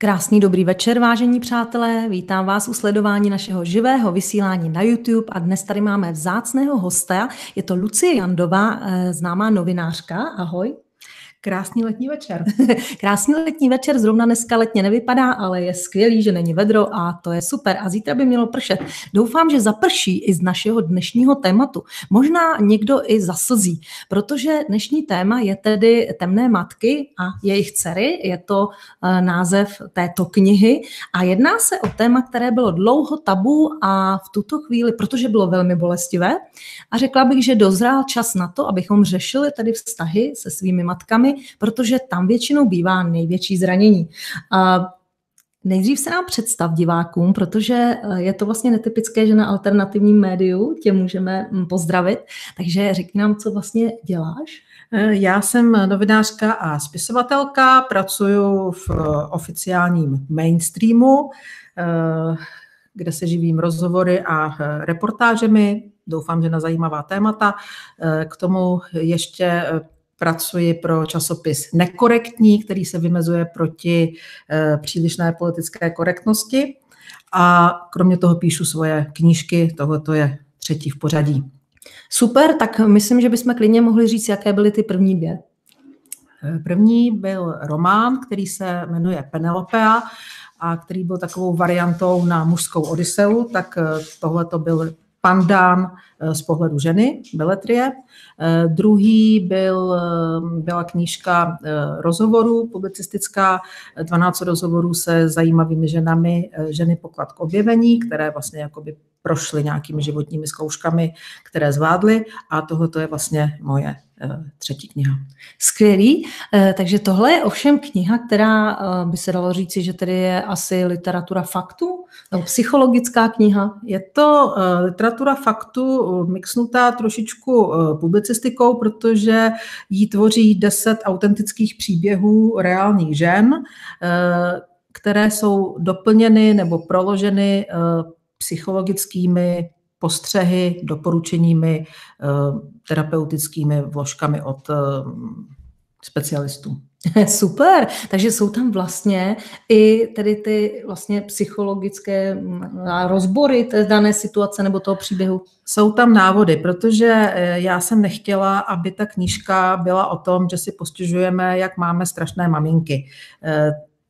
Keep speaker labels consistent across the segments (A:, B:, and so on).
A: Krásný dobrý večer, vážení přátelé. Vítám vás u sledování našeho živého vysílání na YouTube a dnes tady máme vzácného hosta. Je to Lucie Jandová, eh, známá novinářka. Ahoj.
B: Krásný letní večer.
A: Krásný letní večer, zrovna dneska letně nevypadá, ale je skvělý, že není vedro a to je super. A zítra by mělo pršet. Doufám, že zaprší i z našeho dnešního tématu. Možná někdo i zaslzí, protože dnešní téma je tedy Temné matky a jejich dcery. Je to eh, název této knihy a jedná se o téma, které bylo dlouho tabu a v tuto chvíli, protože bylo velmi bolestivé, a řekla bych, že dozrál čas na to, abychom řešili tedy vztahy se svými matkami, protože tam většinou bývá největší zranění. A Nejdřív se nám představ divákům, protože eh, je to vlastně netypické, že na alternativním médiu tě můžeme hm, pozdravit. Takže řekni nám, co vlastně děláš.
B: Eh, já jsem novinářka a spisovatelka, pracuji v eh, oficiálním mainstreamu, kde se živím rozhovory a reportážemi. Doufám, že na zajímavá témata. K tomu ještě pracuji pro časopis Nekorektní, který se vymezuje proti eh, přílišné politické korektnosti. A kromě toho píšu svoje knížky, tohle je třetí v pořadí.
A: Super, tak myslím, že bychom klidně mohli říct, jaké byly ty první dvě.
B: Eh, první byl román, který se jmenuje Penelopea a který byl takovou variantou na mužskou Odiseu, tak eh, tohle to byl pandán z pohledu ženy, beletrie. Eh, druhý byl, eh, byla knížka eh, rozhovorů, publicistická, 12 rozhovorů se zajímavými ženami, ženy poklad k objevení, které vlastně jakoby prošly nějakými životními zkouškami, které zvládly a tohle je vlastně moje třetí kniha.
A: Skvělý. Takže tohle je ovšem kniha, která by se dalo říci, že tedy je asi literatura faktu, nebo psychologická kniha.
B: Je to literatura faktu mixnutá trošičku publicistikou, protože jí tvoří deset autentických příběhů reálných žen, které jsou doplněny nebo proloženy psychologickými postřehy, doporučeními, eh, terapeutickými vložkami od eh, specialistů.
A: Super, takže jsou tam vlastně i tedy ty vlastně psychologické mm, rozbory té dané situace nebo toho příběhu.
B: Jsou tam návody, protože eh, já jsem nechtěla, aby ta knížka byla o tom, že si postěžujeme, jak máme strašné maminky.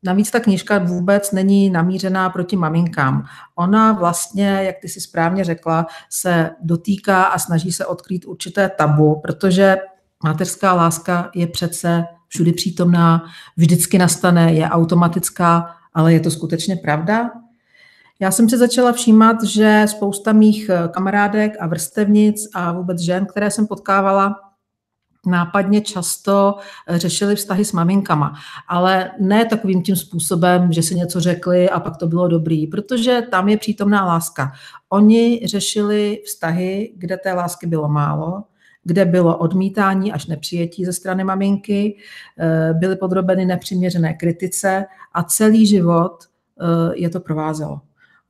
B: Navíc ta knížka vůbec není namířená proti maminkám. Ona vlastně, jak ty si správně řekla, se dotýká a snaží se odkrýt určité tabu, protože mateřská láska je přece všudy přítomná, vždycky nastane, je automatická, ale je to skutečně pravda? Já jsem si začala všímat, že spousta mých kamarádek a vrstevnic a vůbec žen, které jsem potkávala, nápadně často eh, řešili vztahy s maminkama, ale ne takovým tím způsobem, že si něco řekli a pak to bylo dobrý, protože tam je přítomná láska. Oni řešili vztahy, kde té lásky bylo málo, kde bylo odmítání až nepřijetí ze strany maminky, eh, byly podrobeny nepřiměřené kritice a celý život eh, je to provázelo.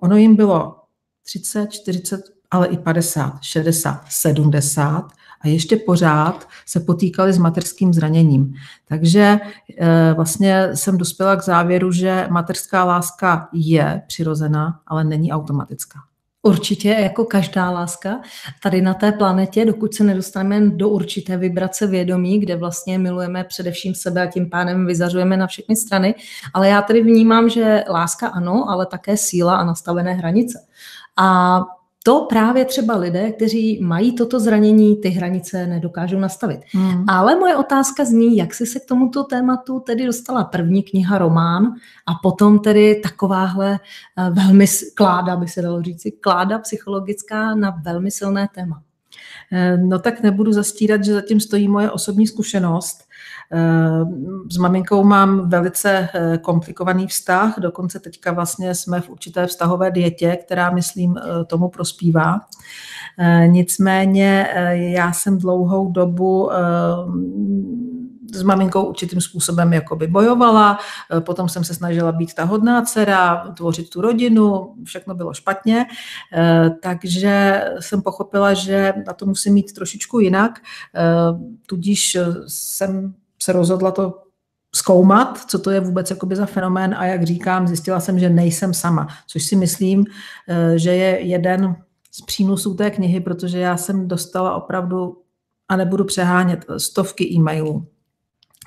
B: Ono jim bylo 30, 40, ale i 50, 60, 70 a ještě pořád se potýkali s mateřským zraněním. Takže eh, vlastně jsem dospěla k závěru, že mateřská láska je přirozená, ale není automatická.
A: Určitě, jako každá láska, tady na té planetě, dokud se nedostaneme do určité vibrace vědomí, kde vlastně milujeme především sebe a tím pádem vyzařujeme na všechny strany. Ale já tady vnímám, že láska ano, ale také síla a nastavené hranice. A to právě třeba lidé, kteří mají toto zranění, ty hranice nedokážou nastavit. Hmm. Ale moje otázka zní, jak jsi se k tomuto tématu tedy dostala první kniha, román a potom tedy takováhle eh, velmi kláda, by se dalo říci, kláda psychologická na velmi silné téma.
B: Eh, no tak nebudu zastírat, že zatím stojí moje osobní zkušenost. Eh, s maminkou mám velice eh, komplikovaný vztah, dokonce teďka vlastně jsme v určité vztahové dietě, která, myslím, tomu prospívá. Nicméně já jsem dlouhou dobu s maminkou určitým způsobem jakoby bojovala, potom jsem se snažila být ta hodná dcera, tvořit tu rodinu, všechno bylo špatně, takže jsem pochopila, že na to musím mít trošičku jinak, tudíž jsem se rozhodla to zkoumat, co to je vůbec jakoby za fenomén a jak říkám, zjistila jsem, že nejsem sama, což si myslím, eh, že je jeden z přínosů té knihy, protože já jsem dostala opravdu, a nebudu přehánět, stovky e-mailů,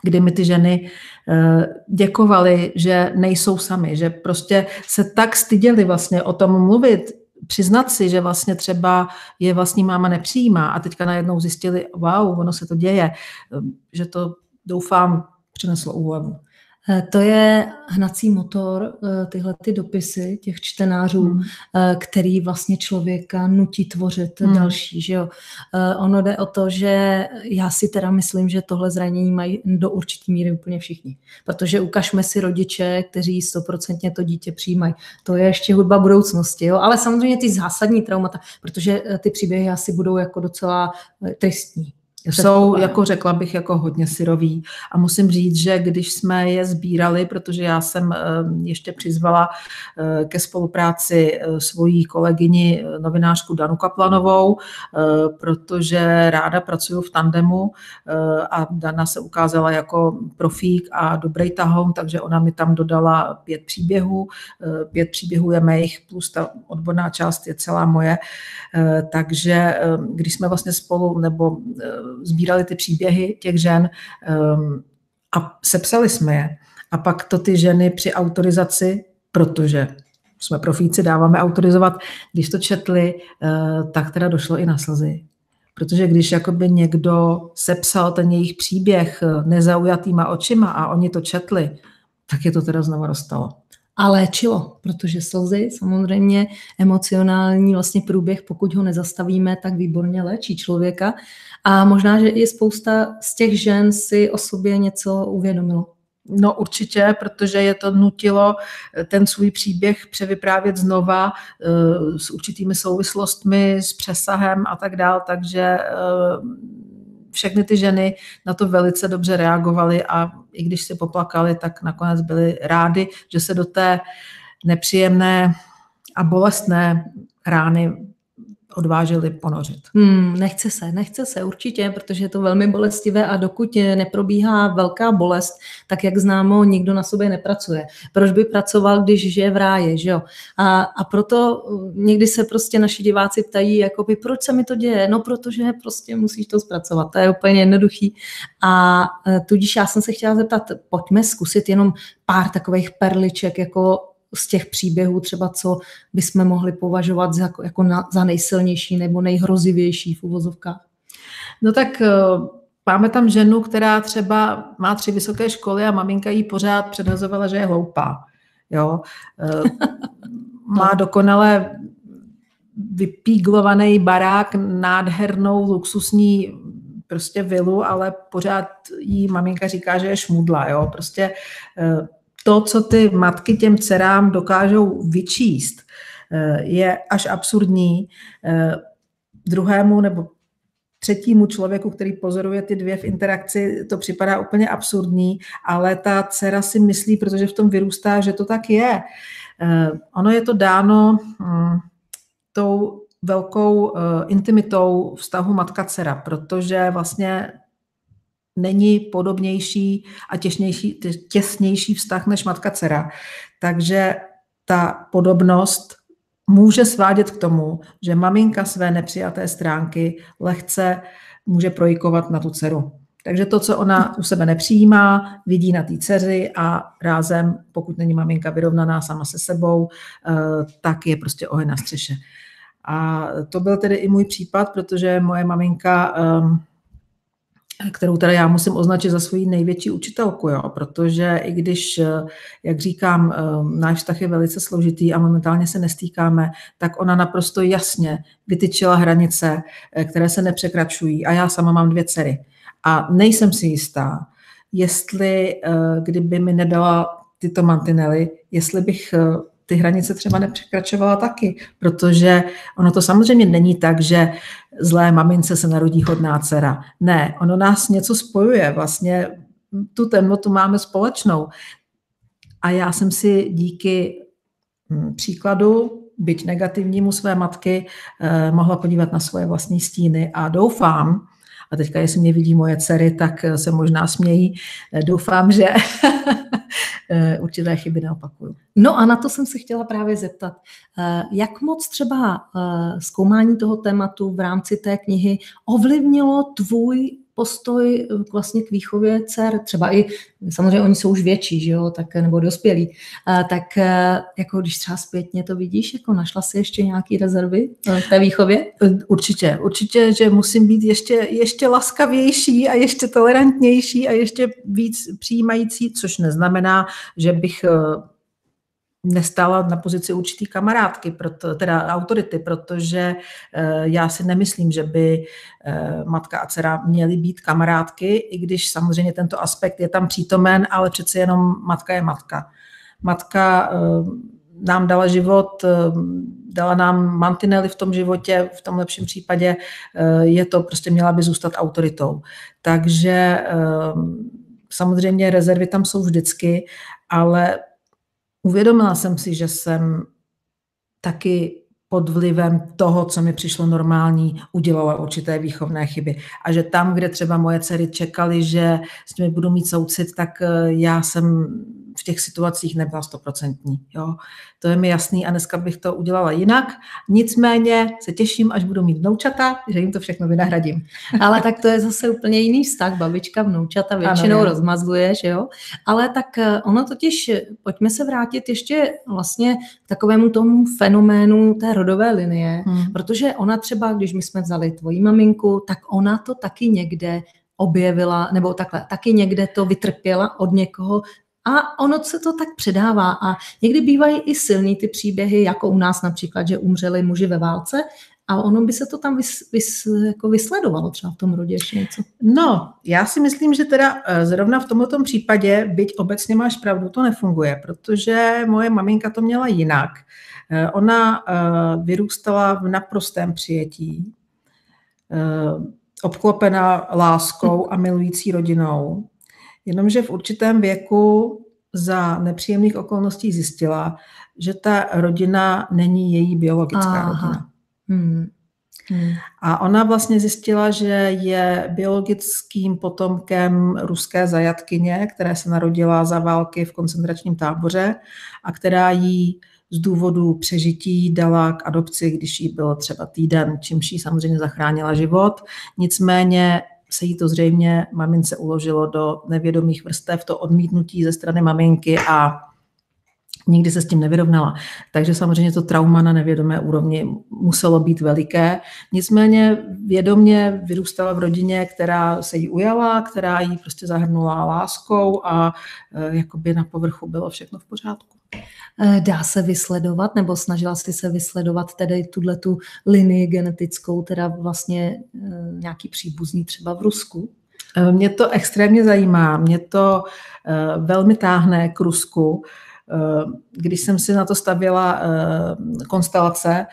B: kdy mi ty ženy eh, děkovaly, že nejsou sami, že prostě se tak styděli vlastně o tom mluvit, přiznat si, že vlastně třeba je vlastní máma nepřijímá a teďka najednou zjistili, wow, ono se to děje, eh, že to doufám přineslo úlevu.
A: Eh, to je hnací motor, eh, tyhle ty dopisy těch čtenářů, hmm. Eh, který vlastně člověka nutí tvořit hmm. další. Že jo? Ono jde o to, že já si teda myslím, že tohle zranění mají do určitý míry úplně všichni. Protože ukažme si rodiče, kteří stoprocentně to dítě přijímají. To je ještě hudba budoucnosti. Jo? Ale samozřejmě ty zásadní traumata, protože ty příběhy asi budou jako docela tristní.
B: Jsou, jako řekla bych, jako hodně syrový. A musím říct, že když jsme je sbírali, protože já jsem eh, ještě přizvala eh, ke spolupráci eh, svoji kolegyni novinářku Danu Kaplanovou, protože ráda pracuju v tandemu a Dana se ukázala jako profík a dobrý tahoun, takže ona mi tam dodala pět příběhů. Pět příběhů je mých, plus ta odborná část je celá moje. Takže když jsme vlastně spolu, nebo sbírali ty příběhy těch žen um, a sepsali jsme je. A pak to ty ženy při autorizaci, protože jsme profíci, dáváme autorizovat, když to četli, uh, tak teda došlo i na slzy. Protože když jakoby někdo sepsal ten jejich příběh eh, nezaujatýma očima a oni to četli, tak je to teda znovu dostalo
A: a léčilo, protože slzy samozřejmě emocionální vlastně průběh, pokud ho nezastavíme, tak výborně léčí člověka. A možná, že i spousta z těch žen si o sobě něco uvědomilo.
B: No určitě, protože je to nutilo eh, ten svůj příběh převyprávět znova eh, s určitými souvislostmi, s přesahem a tak dál, takže eh, všechny ty ženy na to velice dobře reagovaly a i když si poplakali, tak nakonec byly rády, že se do té nepříjemné a bolestné rány odvážili ponořit.
A: Hmm, nechce se, nechce se určitě, protože je to velmi bolestivé a dokud neprobíhá velká bolest, tak jak známo, nikdo na sobě nepracuje. Proč by pracoval, když žije v ráji, že jo? A, a proto uh, někdy se prostě naši diváci ptají, jakoby, proč se mi to děje? No, protože prostě musíš to zpracovat. To je úplně jednoduchý. A uh, tudíž já jsem se chtěla zeptat, pojďme zkusit jenom pár takových perliček, jako z těch příběhů třeba, co bychom mohli považovat za, jako na, za nejsilnější nebo nejhrozivější v uvozovkách?
B: No tak uh, máme tam ženu, která třeba má tři vysoké školy a maminka jí pořád předhazovala, že je hloupá. Jo? Uh, má dokonale vypíglovaný barák, nádhernou luxusní prostě vilu, ale pořád jí maminka říká, že je šmudla. Jo? Prostě uh, to, co ty matky těm dcerám dokážou vyčíst, eh, je až absurdní. Eh, druhému nebo třetímu člověku, který pozoruje ty dvě v interakci, to připadá úplně absurdní, ale ta dcera si myslí, protože v tom vyrůstá, že to tak je. Eh, ono je to dáno hm, tou velkou intimitou vztahu matka-dcera, protože vlastně není podobnější a těsnější, těsnější vztah než matka-dcera. Takže ta podobnost může svádět k tomu, že maminka své nepřijaté stránky lehce může projikovat na tu dceru. Takže to, co ona u sebe nepřijímá, vidí na té dceři a rázem, pokud není maminka vyrovnaná sama se sebou, eh, tak je prostě oheň na střeše. A to byl tedy i můj případ, protože moje maminka ehm, kterou teda já musím označit za svoji největší učitelku, jo, protože i když, eh, jak říkám, eh, náš vztah je velice složitý a momentálně se nestýkáme, tak ona naprosto jasně vytyčila hranice, eh, které se nepřekračují a já sama mám dvě dcery. A nejsem si jistá, jestli, kdyby mi nedala tyto mantinely, jestli bych ty hranice třeba nepřekračovala taky, protože ono to samozřejmě není tak, že zlé mamince se narodí hodná dcera. Ne, ono nás něco spojuje, vlastně tu temnotu máme společnou. A já jsem si díky hm, příkladu, byť negativnímu své matky, eh, mohla podívat na svoje vlastní stíny a doufám, A teďka, jestli mě vidí moje dcery, tak se možná smějí. Doufám, že určité chyby neopakuju.
A: No a na to jsem se chtěla právě zeptat. Jak moc třeba zkoumání toho tématu v rámci té knihy ovlivnilo tvůj postoj eh, vlastně k výchově dcer, třeba i, samozřejmě oni jsou už větší, že jo, tak, nebo dospělí, tak eh, jako když třeba zpětně to vidíš, jako našla si ještě nějaký rezervy v té výchově?
B: Určitě, určitě, že musím být ještě, ještě laskavější a ještě tolerantnější a ještě víc přijímající, což neznamená, že bych eh, nestála na pozici určitý kamarádky, proto, teda autority, protože uh, já si nemyslím, že by uh, matka a dcera měly být kamarádky, i když samozřejmě tento aspekt je tam přítomen, ale přece jenom matka je matka. Matka uh, nám dala život, dala nám mantinely v tom životě, v tom lepším případě je to, prostě měla by zůstat autoritou. Takže samozřejmě rezervy tam jsou vždycky, ale uvědomila jsem si, že jsem taky pod vlivem toho, co mi přišlo normální, udělala určité výchovné chyby. A že tam, kde třeba moje dcery čekali, že s nimi budu mít soucit, tak eh, já jsem v těch situacích nebyla stoprocentní. Jo. To je mi jasný a dneska bych to udělala jinak. Nicméně se těším, až budu mít vnoučata, že jim to všechno vynahradím.
A: Ale tak to je zase úplně jiný vztah. Babička, vnoučata většinou ano, rozmazluje, že jo. Ale tak eh, ono totiž, pojďme se vrátit ještě vlastně k takovému tomu fenoménu té rodové linie, hmm. protože ona třeba, když my jsme vzali tvoji maminku, tak ona to taky někde objevila, nebo takhle, taky někde to vytrpěla od někoho, a ono se to tak předává a někdy bývají i silný ty příběhy, jako u nás například, že umřeli muži ve válce a ono by se to tam vys, vys, jako vysledovalo třeba v tom rodě ještě něco.
B: No, já si myslím, že teda eh, zrovna v tomto případě, byť obecně máš pravdu, to nefunguje, protože moje maminka to měla jinak. Eh, ona eh, vyrůstala v naprostém přijetí, obklopená láskou a milující rodinou. Jenomže v určitém věku za nepříjemných okolností zjistila, že ta rodina není její biologická Aha. rodina. Hmm. Hmm. A ona vlastně zjistila, že je biologickým potomkem ruské zajatkyně, která se narodila za války v koncentračním táboře a která jí z důvodu přežití dala k adopci, když jí bylo třeba týden, čímž jí samozřejmě zachránila život. Nicméně se jí to zřejmě mamince uložilo do nevědomých vrstev, to odmítnutí ze strany maminky a nikdy se s tím nevyrovnala. Takže samozřejmě to trauma na nevědomé úrovni muselo být veliké. Nicméně vědomě vyrůstala v rodině, která se jí ujala, která jí prostě zahrnula láskou a e, jakoby na povrchu bylo všechno v pořádku.
A: Eh, dá se vysledovat, nebo snažila jsi se vysledovat tedy tuhle tu linii genetickou, teda vlastně eh, nějaký příbuzný třeba v Rusku?
B: Eh, mě to extrémně zajímá, mě to velmi táhne k Rusku. Když jsem si na to stavěla konstelace,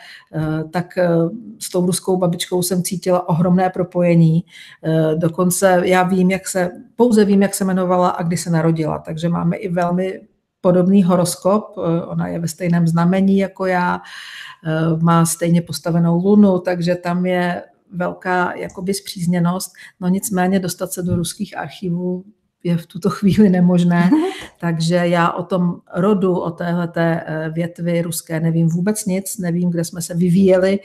B: tak s tou ruskou babičkou jsem cítila ohromné propojení. Dokonce já vím, jak se, pouze vím, jak se jmenovala a kdy se narodila, takže máme i velmi podobný horoskop, eh, ona je ve stejném znamení jako já, eh, má stejně postavenou lunu, takže tam je velká jakoby zpřízněnost, no nicméně dostat se do ruských archivů je v tuto chvíli nemožné, takže já o tom rodu, o téhleté eh, větvi ruské nevím vůbec nic, nevím, kde jsme se vyvíjeli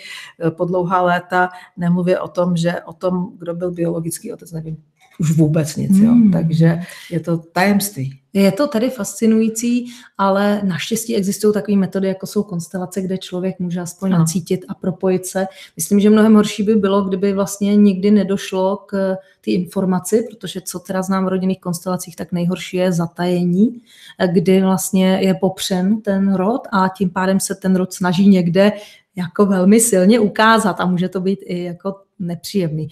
B: po dlouhá léta, nemluvě o tom, že o tom, kdo byl biologický otec, nevím už vůbec nic, jo. Hmm. takže je to tajemství.
A: Je to tedy fascinující, ale naštěstí existují takové metody, jako jsou konstelace, kde člověk může aspoň no. nacítit a propojit se. Myslím, že mnohem horší by bylo, kdyby vlastně nikdy nedošlo k ty informaci, protože co teda znám v rodinných konstelacích, tak nejhorší je zatajení, kdy vlastně je popřen ten rod a tím pádem se ten rod snaží někde jako velmi silně ukázat a může to být i jako nepříjemný,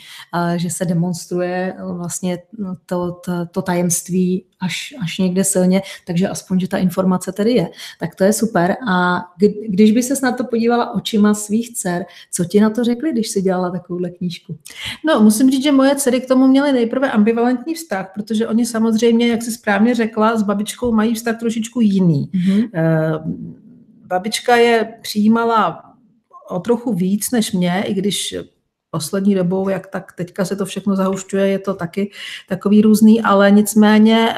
A: že se demonstruje vlastně to, to, to tajemství až, až někde silně, takže aspoň, že ta informace tedy je. Tak to je super. A když by se na to podívala očima svých dcer, co ti na to řekli, když si dělala takovouhle knížku?
B: No, musím říct, že moje dcery k tomu měly nejprve ambivalentní vztah, protože oni samozřejmě, jak si správně řekla, s babičkou mají vztah trošičku jiný. Mm-hmm. Babička je přijímala o trochu víc než mě, i když poslední dobou, jak tak teďka se to všechno zahušťuje, je to taky takový různý, ale nicméně uh,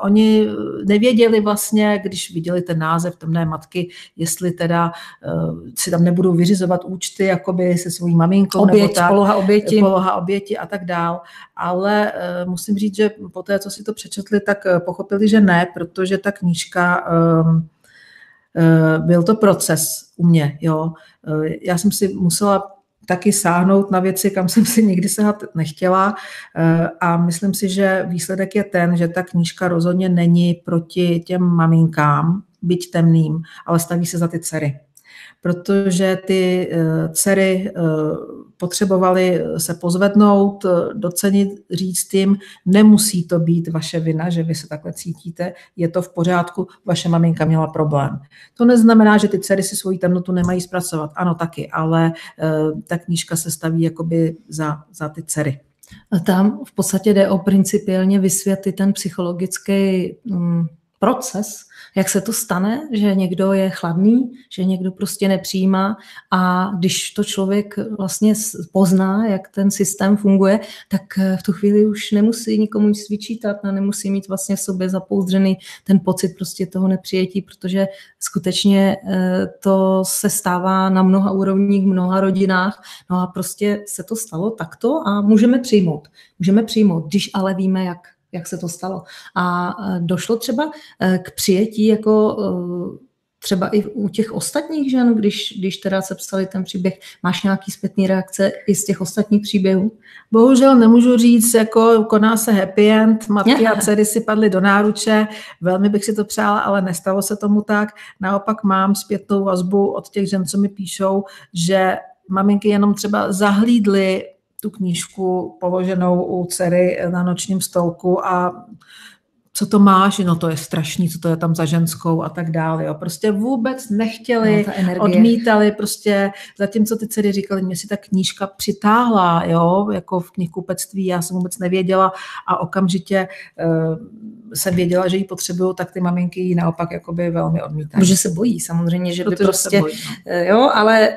B: oni nevěděli vlastně, když viděli ten název temné matky, jestli teda uh, si tam nebudou vyřizovat účty jakoby se svojí maminkou.
A: Oběť, nebo tak, poloha oběti.
B: Poloha oběti a tak dál. Ale uh, musím říct, že po té, co si to přečetli, tak pochopili, že ne, protože ta knížka um, byl to proces u mě. Jo. Já jsem si musela taky sáhnout na věci, kam jsem si nikdy sehat nechtěla. Eh, a myslím si, že výsledek je ten, že ta knížka rozhodně není proti těm maminkám, byť temným, ale staví se za ty dcery protože ty eh, dcery eh, potřebovaly se pozvednout, eh, docenit, říct jim, nemusí to být vaše vina, že vy se takhle cítíte, je to v pořádku, vaše maminka měla problém. To neznamená, že ty dcery si svoji temnotu nemají zpracovat, ano taky, ale ta knížka se staví jakoby za, za ty dcery.
A: Tam v podstatě jde o principiálně vysvětlit ten psychologický mm, proces, jak se to stane, že někdo je chladný, že někdo prostě nepřijímá a když to člověk vlastně pozná, jak ten systém funguje, tak eh, v tu chvíli už nemusí nikomu nic vyčítat a nemusí mít vlastně v sobě zapouzdřený ten pocit prostě toho nepřijetí, protože skutečně eh, to se stává na mnoha úrovních, mnoha rodinách, no a prostě se to stalo takto a můžeme přijmout. Můžeme přijmout, když ale víme, jak jak se to stalo. A e, došlo třeba e, k přijetí jako e, třeba i u těch ostatních žen, když, když teda se psali ten příběh, máš nějaký zpětný reakce i z těch ostatních příběhů?
B: Bohužel nemůžu říct, jako koná se happy end, matky a dcery si padly do náruče, velmi bych si to přála, ale nestalo se tomu tak. Naopak mám zpětnou vazbu od těch žen, co mi píšou, že maminky jenom třeba zahlídly tu knížku položenou u dcery na nočním stolku a co to máš, no to je strašný, co to je tam za ženskou a tak dále. Jo. Prostě vůbec nechtěli, no, odmítali, prostě zatímco ty dcery říkali, mě si ta knížka přitáhla, jo, jako v knihkupectví, já jsem vůbec nevěděla a okamžitě uh, jsem věděla, že ji potřebuju, tak ty maminky ji naopak jakoby velmi odmítají.
A: Protože se bojí samozřejmě, že by prostě, bojí, no. jo, ale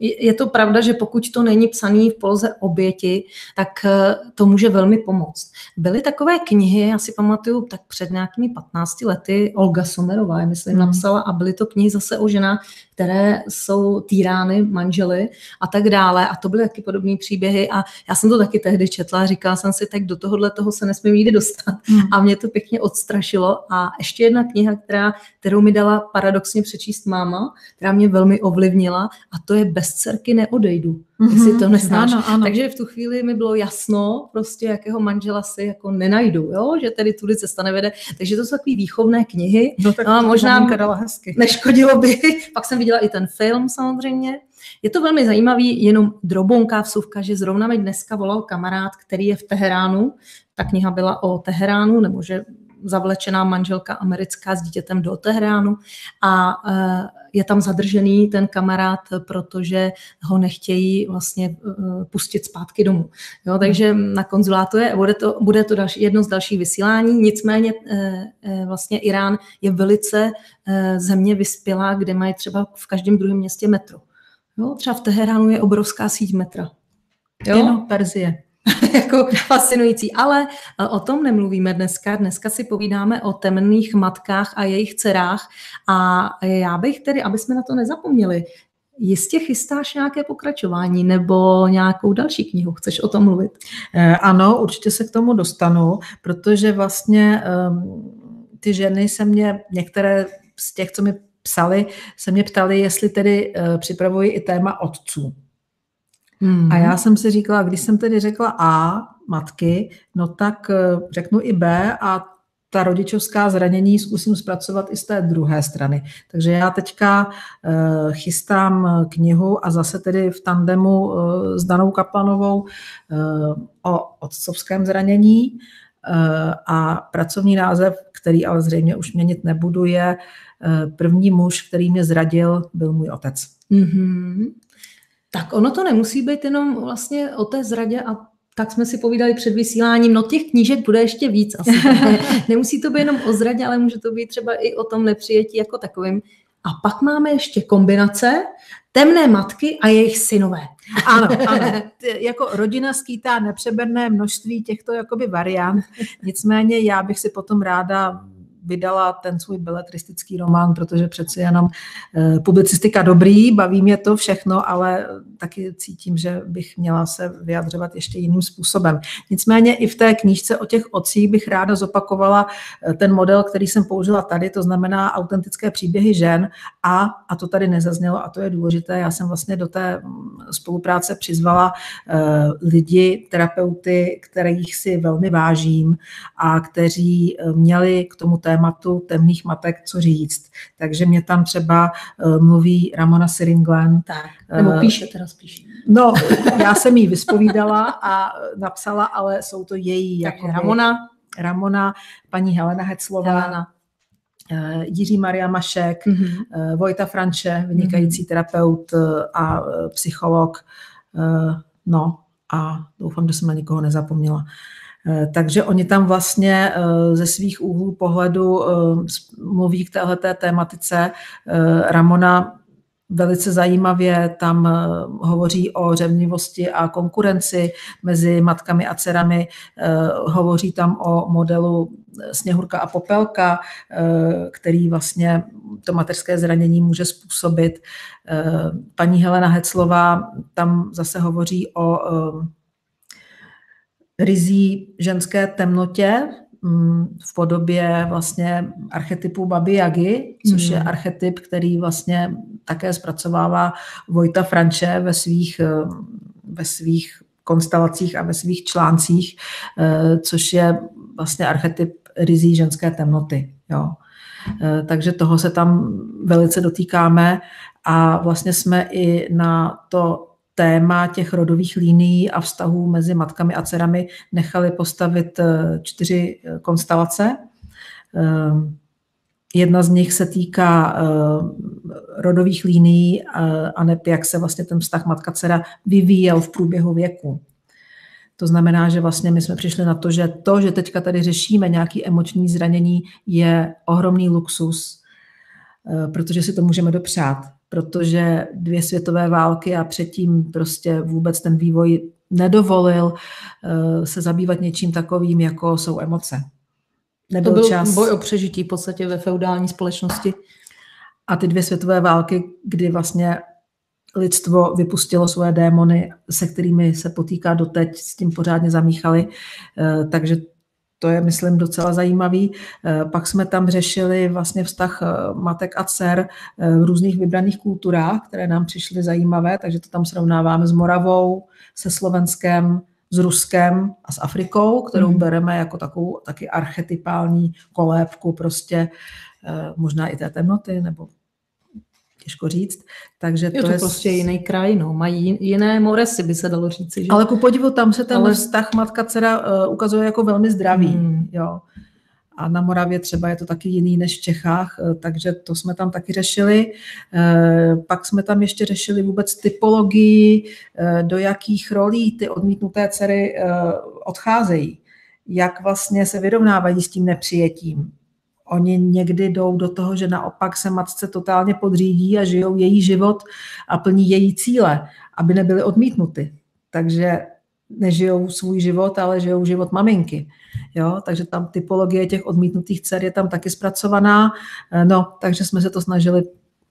A: je to pravda, že pokud to není psaný v poloze oběti, tak eh, to může velmi pomoct. Byly takové knihy, já si pamatuju, tak před nějakými 15 lety Olga Somerová, myslím, hmm. napsala a byly to knihy zase o ženách, které jsou týrány manžely a tak dále. A to byly taky podobné příběhy a já jsem to taky tehdy četla a říkala jsem si, tak do tohohle toho se nesmím nikdy dostat. Hmm. A mě to pěkně odstrašilo. A ještě jedna kniha, která, kterou mi dala paradoxně přečíst máma, která mě velmi ovlivnila a to je Bez dcerky neodejdu mm-hmm. jestli to neznáš. Ano, ano. Takže v tu chvíli mi bylo jasno, prostě jakého manžela si jako nenajdu, jo? že tedy tudy cesta nevede. Takže to jsou takové výchovné knihy.
B: No, tak no a možná dala hezky.
A: neškodilo by. Pak jsem viděla i ten film samozřejmě. Je to velmi zajímavý, jenom drobonká vsuvka, že zrovna mi dneska volal kamarád, který je v Teheránu. Ta kniha byla o Teheránu, nebo že zavlečená manželka americká s dítětem do Teheránu a e, je tam zadržený ten kamarád, protože ho nechtějí vlastně e, pustit zpátky domů. Jo, takže na konzulátu je, bude to, bude to další, jedno z dalších vysílání, nicméně e, vlastně Irán je velice země vyspělá, kde mají třeba v každém druhém městě metro. Jo, třeba v Teheránu je obrovská síť metra.
B: Jo, Jenom Perzie.
A: jako fascinující. Ale e, o tom nemluvíme dneska. Dneska si povídáme o temných matkách a jejich dcerách. A já bych tedy, aby jsme na to nezapomněli, Jistě chystáš nějaké pokračování nebo nějakou další knihu? Chceš o tom mluvit?
B: E, ano, určitě se k tomu dostanu, protože vlastně um, ty ženy se mě, některé z těch, co mi psali, se mě ptali, jestli tedy uh, připravuji i téma otců. Hmm. A já jsem si říkala, když jsem tedy řekla A, matky, no tak eh, řeknu i B a ta rodičovská zranění zkusím zpracovat i z té druhé strany. Takže já teďka uh, chystám knihu a zase tedy v tandemu uh, s Danou Kaplanovou o otcovském zranění a pracovní název, který ale zřejmě už měnit nebudu, je První muž, který mě zradil, byl můj otec.
A: Mm-hmm. Tak ono to nemusí být jenom vlastně o té zradě a tak jsme si povídali před vysíláním, no těch knížek bude ještě víc asi. Nemusí to být jenom o zradě, ale může to být třeba i o tom nepřijetí jako takovým. A pak máme ještě kombinace temné matky a jejich synové.
B: Ano, ano. jako rodina skýtá nepřeberné množství těchto jakoby variant. Nicméně já bych si potom ráda vydala ten svůj beletristický román, protože přeci jenom eh, publicistika dobrý, baví mě to všechno, ale taky cítím, že bych měla se vyjadřovat ještě jiným způsobem. Nicméně i v té knížce o těch ocích bych ráda zopakovala eh, ten model, který jsem použila tady, to znamená autentické příběhy žen a, a to tady nezaznělo a to je důležité, já jsem vlastně do té mm, spolupráce přizvala uh, lidi, terapeuty, kterých si velmi vážím a kteří měli k tomu tématu tématu temných matek co říct. Takže mě tam třeba uh, mluví Ramona Siringlen.
A: Tak, nebo eh, píše teda spíš.
B: No, já jsem jí vyspovídala a napsala, ale jsou to její.
A: Tak jako Ramona.
B: Ramona, paní Helena Heclová. Helena. Uh, Jiří Maria Mašek, mm-hmm. Vojta Franče, vynikající mm-hmm. terapeut a psycholog. No a doufám, že jsem na nikoho nezapomněla. Eh, takže oni tam vlastně eh, ze svých úhlů pohledu eh, mluví k téhleté tématice. Ramona velice zajímavě tam hovoří o řevnivosti a konkurenci mezi matkami a dcerami, hovoří tam o modelu sněhurka a popelka, který vlastně to mateřské zranění může způsobit. Paní Helena Heclová tam zase hovoří o rizí ženské temnotě mm, v podobě vlastně archetypu Babi Yagi, což mm. je archetyp, který vlastně také zpracovává Vojta Franče ve svých, eh, ve svých konstelacích a ve svých článcích, eh, což je vlastně archetyp rizí ženské temnoty. Jo. Eh, takže toho se tam velice dotýkáme a vlastně jsme i na to téma těch rodových línií a vztahů mezi matkami a dcerami nechali postavit eh, čtyři eh, konstelace. Eh, jedna z nich se týká rodových línií a ne jak se vlastně ten vztah matka-dcera vyvíjel v průběhu věku. To znamená, že vlastně my jsme přišli na to, že to, že teďka tady řešíme nějaké emoční zranění, je ohromný luxus, protože si to můžeme dopřát protože dvě světové války a předtím prostě vůbec ten vývoj nedovolil eh, se zabývat něčím takovým, jako jsou emoce.
A: Nebyl to byl čas. boj o přežití v podstatě ve feudální společnosti.
B: A ty dvě světové války, kdy vlastně lidstvo vypustilo svoje démony, se kterými se potýká doteď, s tím pořádně zamíchali, eh, takže to je, myslím, docela zajímavý. Eh, pak jsme tam řešili vlastně vztah eh, matek a dcer eh, v různých vybraných kulturách, které nám přišly zajímavé, takže to tam srovnáváme s Moravou, se Slovenskem, s Ruskem a s Afrikou, kterou mm. bereme jako takovou taky archetypální kolébku prostě možná i té temnoty nebo těžko říct. Takže
A: je to, to je prostě jiný kraj, no. mají jiné moresy, by se dalo říct. Že?
B: Ale ku podivu, tam se ten Ale... vztah matka-dcera uh, ukazuje jako velmi zdravý. Hmm. Jo. A na Moravě třeba je to taky jiný než v Čechách, uh, takže to jsme tam taky řešili. Uh, pak jsme tam ještě řešili vůbec typologii, do jakých rolí ty odmítnuté dcery odcházejí jak vlastně se vyrovnávají s tím nepřijetím. Oni někdy jdou do toho, že naopak se matce totálně podřídí a žijou její život a plní její cíle, aby nebyly odmítnuty. Takže nežijou svůj život, ale žijou život maminky. Jo? Takže tam typologie těch odmítnutých dcer je tam taky zpracovaná. No, takže jsme se to snažili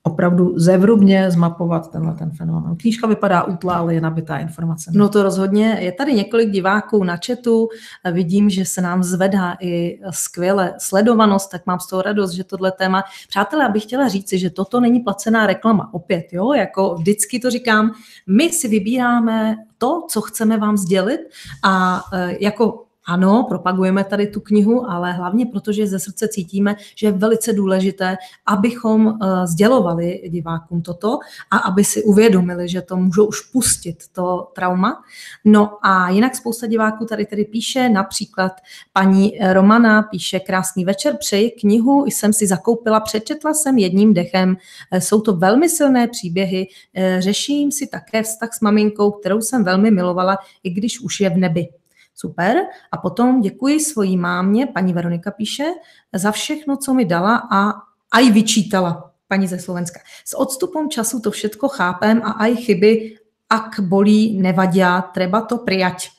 B: opravdu zevrubně zmapovat tenhle ten fenomén. Knížka vypadá útla, ale je nabitá informace.
A: No to rozhodně. Je tady několik diváků na chatu. Vidím, že se nám zvedá i skvěle sledovanost, tak mám z toho radost, že tohle téma. Přátelé, abych chtěla říci, že toto není placená reklama. Opět, jo, jako vždycky to říkám, my si vybíráme to, co chceme vám sdělit a e, jako ano, propagujeme tady tu knihu, ale hlavně protože ze srdce cítíme, že je velice důležité, abychom eh, sdělovali divákům toto a aby si uvědomili, že to můžou už pustit, to trauma. No a jinak spousta diváků tady tedy píše, například paní Romana píše krásný večer, přeji knihu, jsem si zakoupila, přečetla jsem jedním dechem, eh, jsou to velmi silné příběhy, eh, řeším si také vztah s maminkou, kterou jsem velmi milovala, i když už je v nebi. Super. A potom děkuji svojí mámě, paní Veronika píše, za všechno, co mi dala a a i vyčítala. paní ze Slovenska. S odstupom času to všetko chápem a aj chyby, ak bolí, nevadí, treba to prijať.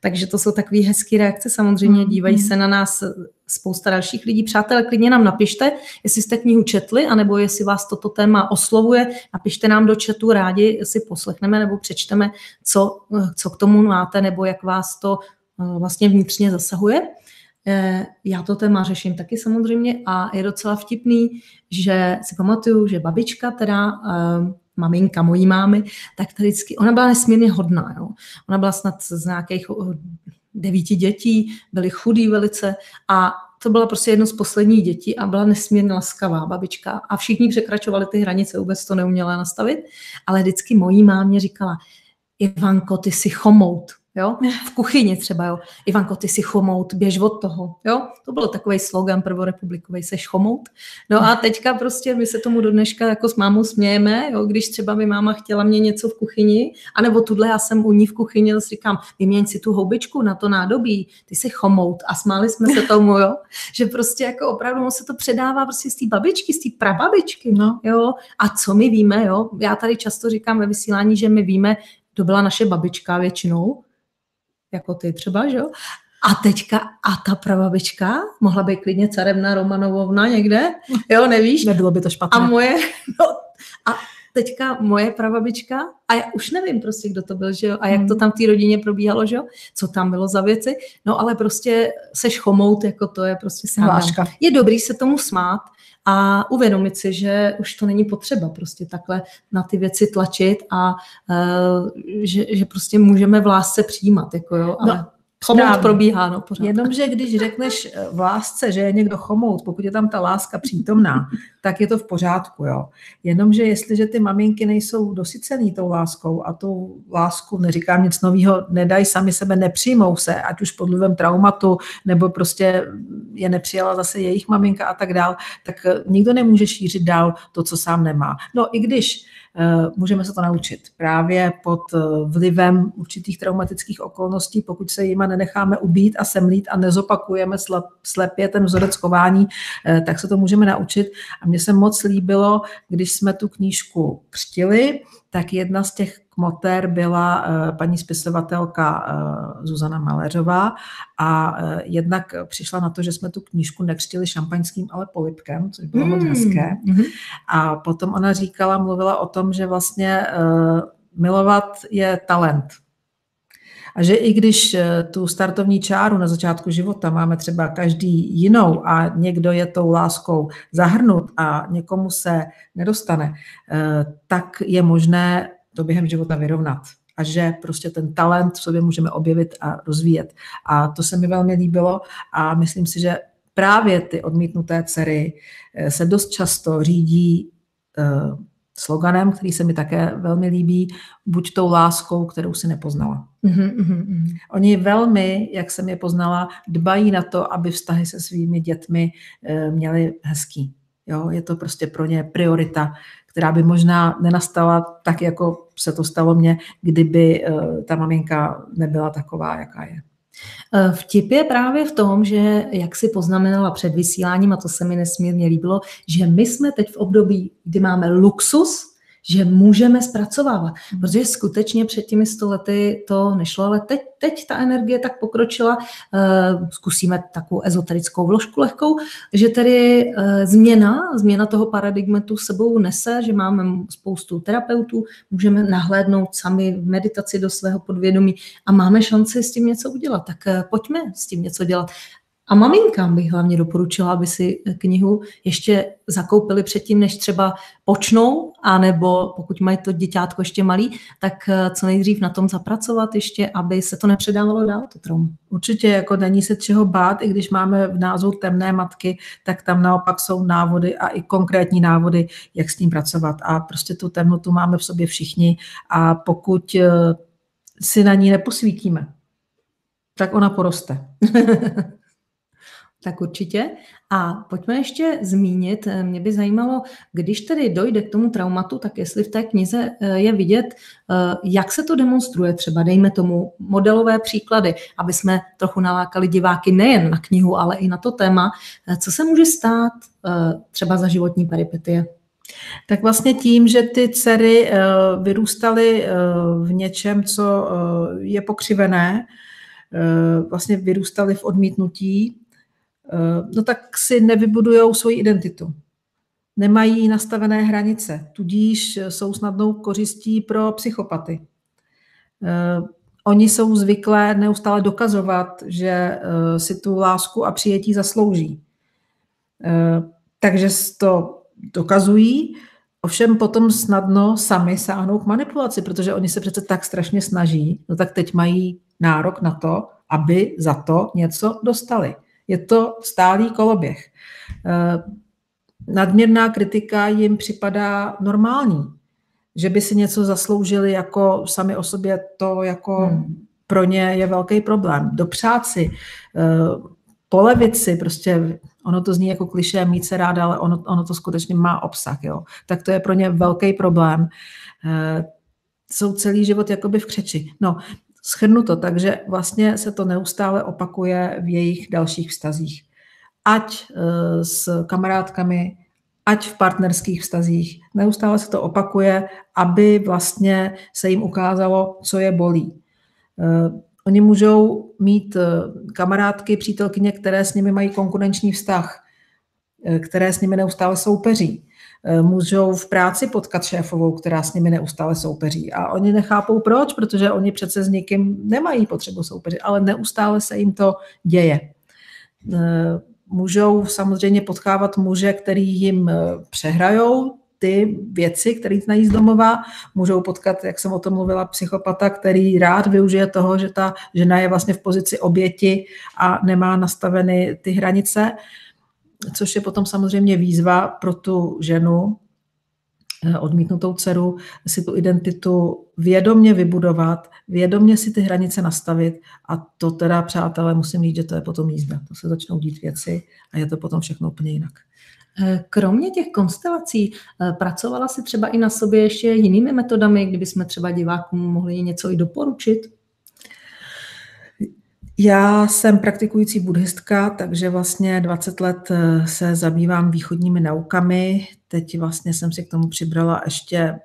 A: Takže to jsou takové hezké reakce. Samozřejmě mm, dívají se na nás spousta dalších lidí. Přátelé, klidně nám napište, jestli jste knihu četli, anebo jestli vás toto téma oslovuje. Napište nám do chatu, rádi si poslechneme nebo přečteme, co, co k tomu máte, nebo jak vás to vlastně vnitřně zasahuje. Eh, já to téma řeším taky samozřejmě a je docela vtipný, že si pamatuju, že babička teda eh, maminka mojí mámy, tak to vždycky, ona byla nesmírně hodná. Jo. Ona byla snad z nějakých devíti dětí, byly chudý velice a to byla prostě jedno z posledních dětí a byla nesmírně laskavá babička a všichni překračovali ty hranice, vůbec to neuměla nastavit, ale vždycky mojí mámě říkala, Ivanko, ty jsi chomout jo, v kuchyni třeba, jo, Ivanko, ty si chomout, běž od toho, jo, to byl takový slogan prvorepublikový, seš chomout, no a teďka prostě my se tomu do dneška jako s mámou smějeme, jo, když třeba by máma chtěla mě něco v kuchyni, anebo tuhle já jsem u ní v kuchyni, a říkám, vyměň si tu houbičku na to nádobí, ty si chomout. A smáli jsme se tomu, jo, že prostě jako opravdu se to předává prostě z té babičky, z té prababičky, no, jo, a co my víme, jo, já tady často říkám ve vysílání, že my víme, to byla naše babička většinou, jako ty třeba, že jo? A teďka, a ta prababička mohla být klidně carevna Romanovovna někde, jo, nevíš?
B: Nebylo by to špatné.
A: A moje, no, a teďka moje prababička, a já už nevím prostě, kdo to byl, že jo, a jak to hmm. tam v té rodině probíhalo, že jo, co tam bylo za věci, no ale prostě seš chomout, jako to je prostě sranda. Je dobrý se tomu smát, a uvědomit si, že už to není potřeba prostě takhle na ty věci tlačit a uh, že, že prostě můžeme v lásce přijímat. Jako jo, ale... No. Chomout probíhá, no pořád.
B: Jenomže když řekneš eh, v lásce, že je někdo chomout, pokud je tam ta láska přítomná, tak je to v pořádku, jo. Jenomže jestliže ty maminky nejsou dosycený tou láskou a tu lásku, neříkám nic nového, nedají sami sebe, nepřijmou se, ať už pod vlivem traumatu, nebo prostě je nepřijala zase jejich maminka a tak dál, tak eh, nikdo nemůže šířit dál to, co sám nemá. No i když můžeme se to naučit právě pod eh, vlivem určitých traumatických okolností, pokud se jima nenecháme ubít a semlít a nezopakujeme slepě ten vzorec chování, eh, tak se to můžeme naučit. A mně se moc líbilo, když jsme tu knížku křtili, tak jedna z těch kmoter byla eh, paní spisovatelka eh, Zuzana Maleřová a eh, jednak přišla na to, že jsme tu knížku nekřtili šampaňským, ale polipkem, což bylo mm. moc hezké. Mm. A potom ona říkala, mluvila o tom, že vlastně milovat je talent. A že i když tu startovní čáru na začátku života máme třeba každý jinou a někdo je tou láskou zahrnut a někomu se nedostane, tak je možné to během života vyrovnat a že prostě ten talent v sobě můžeme objevit a rozvíjet. A to se mi velmi líbilo a myslím si, že právě ty odmítnuté dcery eh, se dost často řídí uh, sloganem, který se mi také velmi líbí, buď tou láskou, kterou si nepoznala. Mm-hmm. Oni velmi, jak jsem je poznala, dbají na to, aby vztahy se svými dětmi uh, měly hezký. Jo, je to prostě pro ně priorita, která by možná nenastala tak, jako se to stalo mně, kdyby eh, ta maminka nebyla taková, jaká je.
A: Eh, vtip je právě v tom, že jak si poznamenala před vysíláním, a to se mi nesmírně líbilo, že my jsme teď v období, kdy máme luxus, že můžeme zpracovávat. Protože skutečně před těmi stolety to nešlo, ale teď, teď ta energie tak pokročila. Uh, zkusíme takovou ezoterickou vložku lehkou, že tedy uh, změna, změna toho paradigmatu sebou nese, že máme spoustu terapeutů, můžeme nahlédnout sami v meditaci do svého podvědomí a máme šanci s tím něco udělat. Tak uh, pojďme s tím něco dělat. A maminkám bych hlavně doporučila, aby si knihu ještě zakoupili předtím, než třeba počnou, anebo pokud mají to děťátko ještě malý, tak eh, co nejdřív na tom zapracovat ještě, aby se to nepředávalo dál, to trauma.
B: Určitě, jako není se čeho bát, i když máme v názvu temné matky, tak tam naopak jsou návody a i konkrétní návody, jak s tím pracovat. A prostě tu temnotu máme v sobě všichni a pokud eh, si na ní neposvítíme, tak ona poroste.
A: Tak určitě. A pojďme ještě zmínit, eh, mě by zajímalo, když tedy dojde k tomu traumatu, tak jestli v té knize eh, je vidět, eh, jak se to demonstruje, třeba dejme tomu modelové příklady, aby jsme trochu nalákali diváky nejen na knihu, ale i na to téma, co se může stát třeba za životní peripetie.
B: Tak vlastně tím, že ty dcery vyrůstaly v něčem, co je pokřivené, vlastně vyrůstaly v odmítnutí, no tak si nevybudují svoji identitu nemají nastavené hranice, tudíž jsou snadnou kořistí pro psychopaty. Eh, oni jsou zvyklé neustále dokazovat, že eh, si tu lásku a přijetí zaslouží. Eh, takže to dokazují, ovšem potom snadno sami sáhnou k manipulaci, protože oni se přece tak strašně snaží, no tak teď mají nárok na to, aby za to něco dostali. Je to stálý koloběh nadměrná kritika jim připadá normální. Že by si něco zasloužili jako sami o sobě, to jako hmm. pro ně je velký problém. Dopřát si, eh, polevit si, prostě ono to zní jako kliše, mít se ráda, ale ono, ono to skutečně má obsah, jo. Tak to je pro ně velký problém. Eh, jsou celý život jakoby v křeči. No, schrnu to, takže vlastně se to neustále opakuje v jejich dalších vztazích ať eh, s kamarádkami, ať v partnerských vztazích. Neustále se to opakuje, aby vlastně se jim ukázalo, co je bolí. Eh, oni můžou mít eh, kamarádky, přítelkyně, které s nimi mají konkurenční vztah, které s nimi neustále soupeří. Můžou v práci potkat šéfovou, která s nimi neustále soupeří. A oni nechápou proč, protože oni přece s nikým nemají potřebu soupeřit, ale neustále se jim to děje. Můžou samozřejmě potkávat muže, který jim eh, přehrajou ty věci, které znají z domova, můžou potkat, jak jsem o tom mluvila, psychopata, který rád využije toho, že ta žena je vlastně v pozici oběti a nemá nastaveny ty hranice, což je potom samozřejmě výzva pro tu ženu, Eh, odmítnutou dceru, si tu identitu vědomně vybudovat, vědomně si ty hranice nastavit a to teda, přátelé, musím říct, že to je potom jízda. To se začnou dít věci a je to potom všechno úplně jinak.
A: Eh, kromě těch konstelací, eh, pracovala si třeba i na sobě ještě jinými metodami, kdyby jsme třeba divákům mohli něco i doporučit?
B: Já jsem praktikující buddhistka, takže vlastně 20 let eh, se zabývám východními naukami. Teď vlastně jsem si k tomu přibrala ještě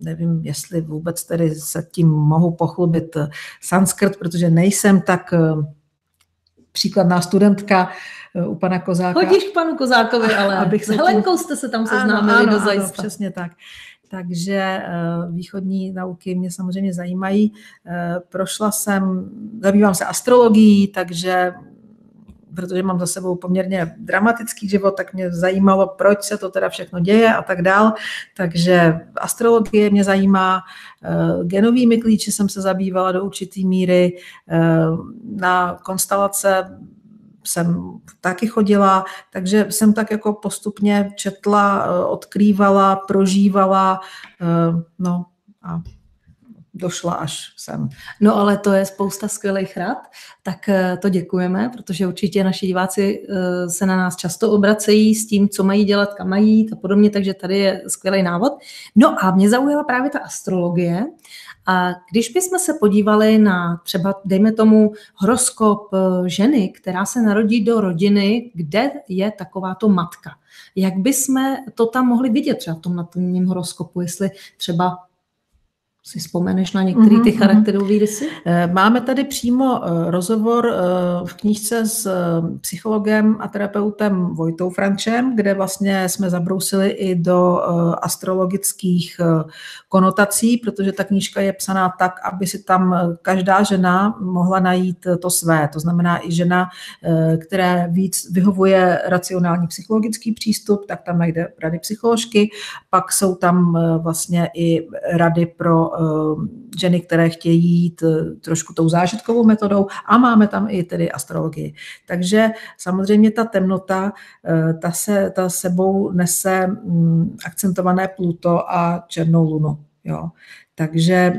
B: nevím, jestli vůbec tedy se tím mohu pochlubit eh, sanskrt, protože nejsem tak eh, příkladná studentka u pana Kozáka.
A: Chodíš k panu Kozákovi, ale abych s Helenkou tím... jste se tam seznámili ano,
B: ano, do ano, přesně tak takže eh, východní nauky mě samozřejmě zajímají. Eh, prošla jsem, zabývám se astrologií, takže protože mám za sebou poměrně dramatický život, tak mě zajímalo, proč se to teda všechno děje a tak dál. Takže astrologie mě zajímá, eh, genovými klíči jsem se zabývala do určitý míry, na konstelace jsem taky chodila, takže jsem tak jako postupně četla, eh, odkrývala, prožívala, eh, no a došla až sem.
A: No ale to je spousta skvělých rad, tak eh, to děkujeme, protože určitě naši diváci se na nás často obracejí s tím, co mají dělat, kam mají a podobně, takže tady je skvělý návod. No a mě zaujala právě ta astrologie a když bychom se podívali na třeba, dejme tomu, horoskop eh, ženy, která se narodí do rodiny, kde je takováto matka, jak bychom to tam mohli vidět třeba v tom naplněním horoskopu, jestli třeba si vzpomeneš na některé ty mhm, mhm. charakterové rysy?
B: Eh, máme tady přímo eh, rozhovor eh, v knížce s psychologem a terapeutem Vojtou Frančem, kde vlastně jsme zabrousili i do astrologických konotací, protože ta knížka je psaná tak, aby si tam každá žena mohla najít to své. To znamená i žena, které víc vyhovuje racionální psychologický přístup, tak tam najde rady psycholožky, pak jsou tam vlastně i rady pro ženy, které chtějí jít eh, trošku tou zážitkovou metodou a máme tam i tedy astrologii. Takže samozřejmě ta temnota, eh, ta, se, ta sebou nese mm, akcentované Pluto a černou lunu. Jo. Takže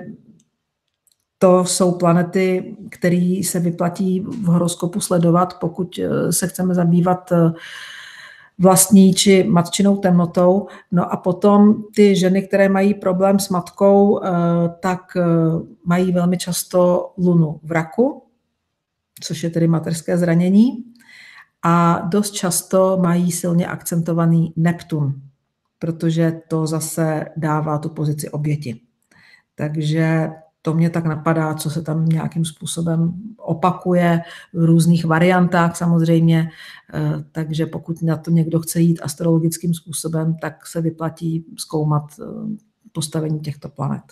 B: to jsou planety, které se vyplatí v horoskopu sledovat, pokud se chceme zabývat vlastní či matčinou temnotou. No a potom ty ženy, které mají problém s matkou, eh, tak eh, mají velmi často lunu v raku, což je tedy materské zranění, a dost často mají silně akcentovaný Neptun. protože to zase dává tu pozici oběti. Takže to mě tak napadá, co se tam nějakým způsobem opakuje v různých variantách samozřejmě, eh, takže pokud na to někdo chce jít astrologickým způsobem, tak se vyplatí zkoumat eh, postavení těchto planet.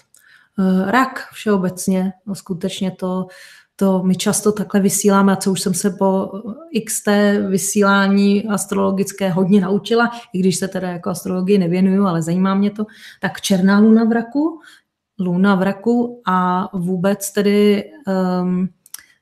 A: Eh, rak všeobecně, no skutečně to, to my často takhle vysíláme a co už jsem se po XT vysílání astrologické hodně naučila, i když se teda jako astrologii nevěnuju, ale zajímá mě to, tak černá luna v raku, luna v raku a vůbec tedy um,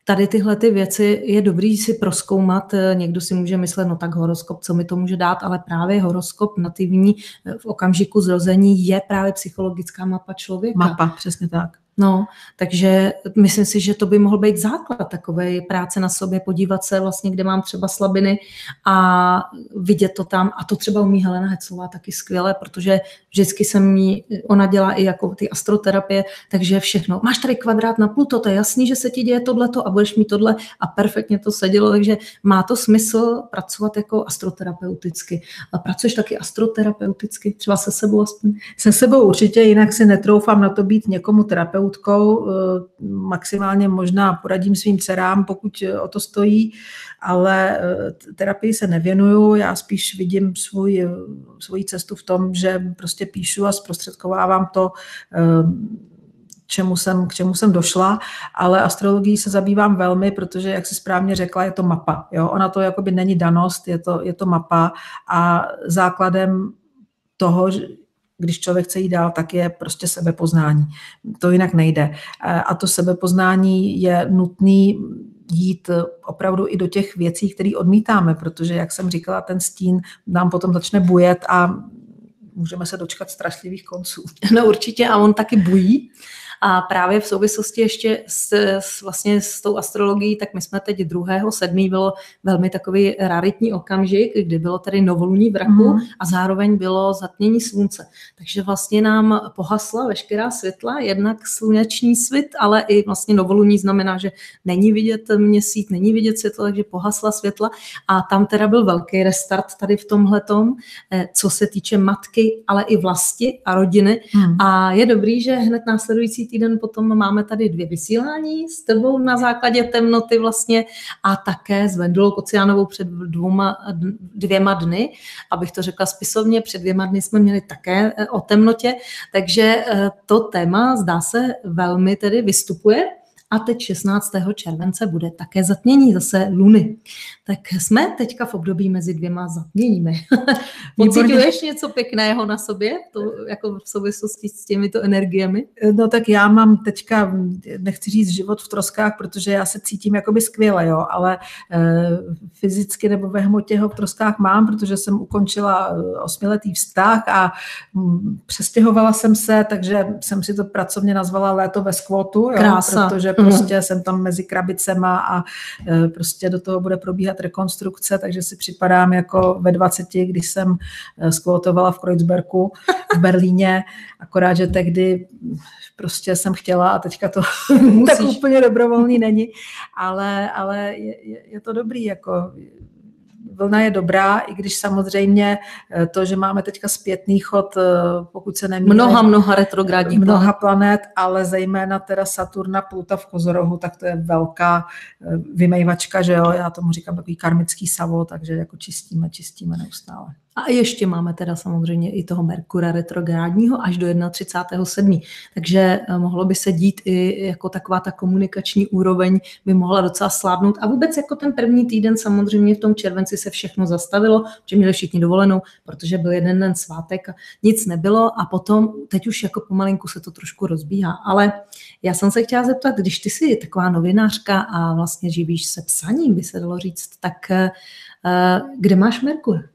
A: tady tyhle ty věci je dobrý si proskoumat. Někdo si může myslet, no tak horoskop, co mi to může dát, ale právě horoskop nativní v okamžiku zrození je právě psychologická mapa člověka.
B: Mapa, přesně tak.
A: No, takže myslím si, že to by mohl být základ takové práce na sobě, podívat se vlastně, kde mám třeba slabiny a vidět to tam. A to třeba umí Helena Heclová taky skvěle, protože vždycky jsem jí, ona dělá i jako ty astroterapie, takže všechno. Máš tady kvadrát na Pluto, to je jasný, že se ti děje tohleto a budeš mít tohle a perfektně to sedělo, takže má to smysl pracovat jako astroterapeuticky. A pracuješ taky astroterapeuticky, třeba se sebou aspoň?
B: Se sebou určitě, jinak si netroufám na to být někomu terapeut terapeutkou, eh, maximálně možná poradím svým dcerám, pokud eh, o to stojí, ale eh, terapii se nevěnuju, já spíš vidím svůj, svoji cestu v tom, že prostě píšu a zprostředkovávám to, čemu jsem, k čemu jsem došla, ale astrologií se zabývám velmi, protože, jak si správně řekla, je to mapa. Jo? Ona to jakoby není danost, je to, je to mapa a základem toho, když člověk chce jít dál, tak je prostě sebepoznání. To jinak nejde. A to sebepoznání je nutný jít opravdu i do těch věcí, které odmítáme, protože, jak jsem říkala, ten stín nám potom začne bujet a můžeme se dočkat strašlivých konců.
A: No určitě a on taky bují. A právě v souvislosti ještě s, s, vlastně s tou astrologií, tak my jsme teď druhého sedmý bylo velmi takový raritní okamžik, kdy bylo tady novoluní v raku mm. a zároveň bylo zatmění slunce. Takže vlastně nám pohasla veškerá světla, jednak sluneční svit, ale i vlastně novoluní znamená, že není vidět měsíc, není vidět světlo, takže pohasla světla a tam teda byl velký restart tady v tomhletom, eh, co se týče matky, ale i vlasti a rodiny. Mm. A je dobrý, že hned následující týden potom máme tady dvě vysílání s tebou na základě temnoty vlastně a také s Vendulou Kociánovou před dvouma, dvěma dny, abych to řekla spisovně, před dvěma dny jsme měli také eh, o temnotě, takže eh, to téma zdá se velmi tedy vystupuje a teď 16. července bude také zatmění zase Luny. Tak jsme teďka v období mezi dvěma zatměními. Pocituješ něco pěkného na sobě, to jako v souvislosti s těmito energiemi?
B: No tak já mám teďka, nechci říct život v troskách, protože já se cítím jakoby skvěle, jo, ale e, fyzicky nebo ve hmotě ho v troskách mám, protože jsem ukončila eh, osmiletý vztah a m, mm, přestěhovala jsem se, takže jsem si to pracovně nazvala léto ve skvotu, jo,
A: Krása.
B: protože prostě jsem tam mezi krabicema a e, prostě do toho bude probíhat rekonstrukce, takže si připadám jako ve 20, když jsem e, skvotovala v Kreuzbergu v Berlíně, akorát, že tehdy prostě jsem chtěla a teďka to tak úplně dobrovolný není, ale, ale je, je to dobrý, jako vlna je dobrá, i když samozřejmě eh, to, že máme teďka zpětný chod, eh, pokud se nemýlím.
A: Mnoha, mnoha retrográdních
B: Mnoha planet, ale zejména teda Saturna, Pluta v Kozorohu, tak to je velká eh, vymejvačka, že jo, já tomu říkám takový karmický savo, takže jako čistíme, čistíme neustále.
A: A ještě máme teda samozřejmě i toho Merkura retrográdního až do 31.7. Takže eh, mohlo by se dít i jako taková ta komunikační úroveň by mohla docela sládnout. A vůbec jako ten první týden samozřejmě v tom červenci se všechno zastavilo, že měli všichni dovolenou, protože byl jeden den svátek nic nebylo a potom teď už jako pomalinku se to trošku rozbíhá. Ale já jsem se chtěla zeptat, když ty jsi taková novinářka a vlastně živíš se psaním, by se dalo říct, tak eh, kde máš Merkur?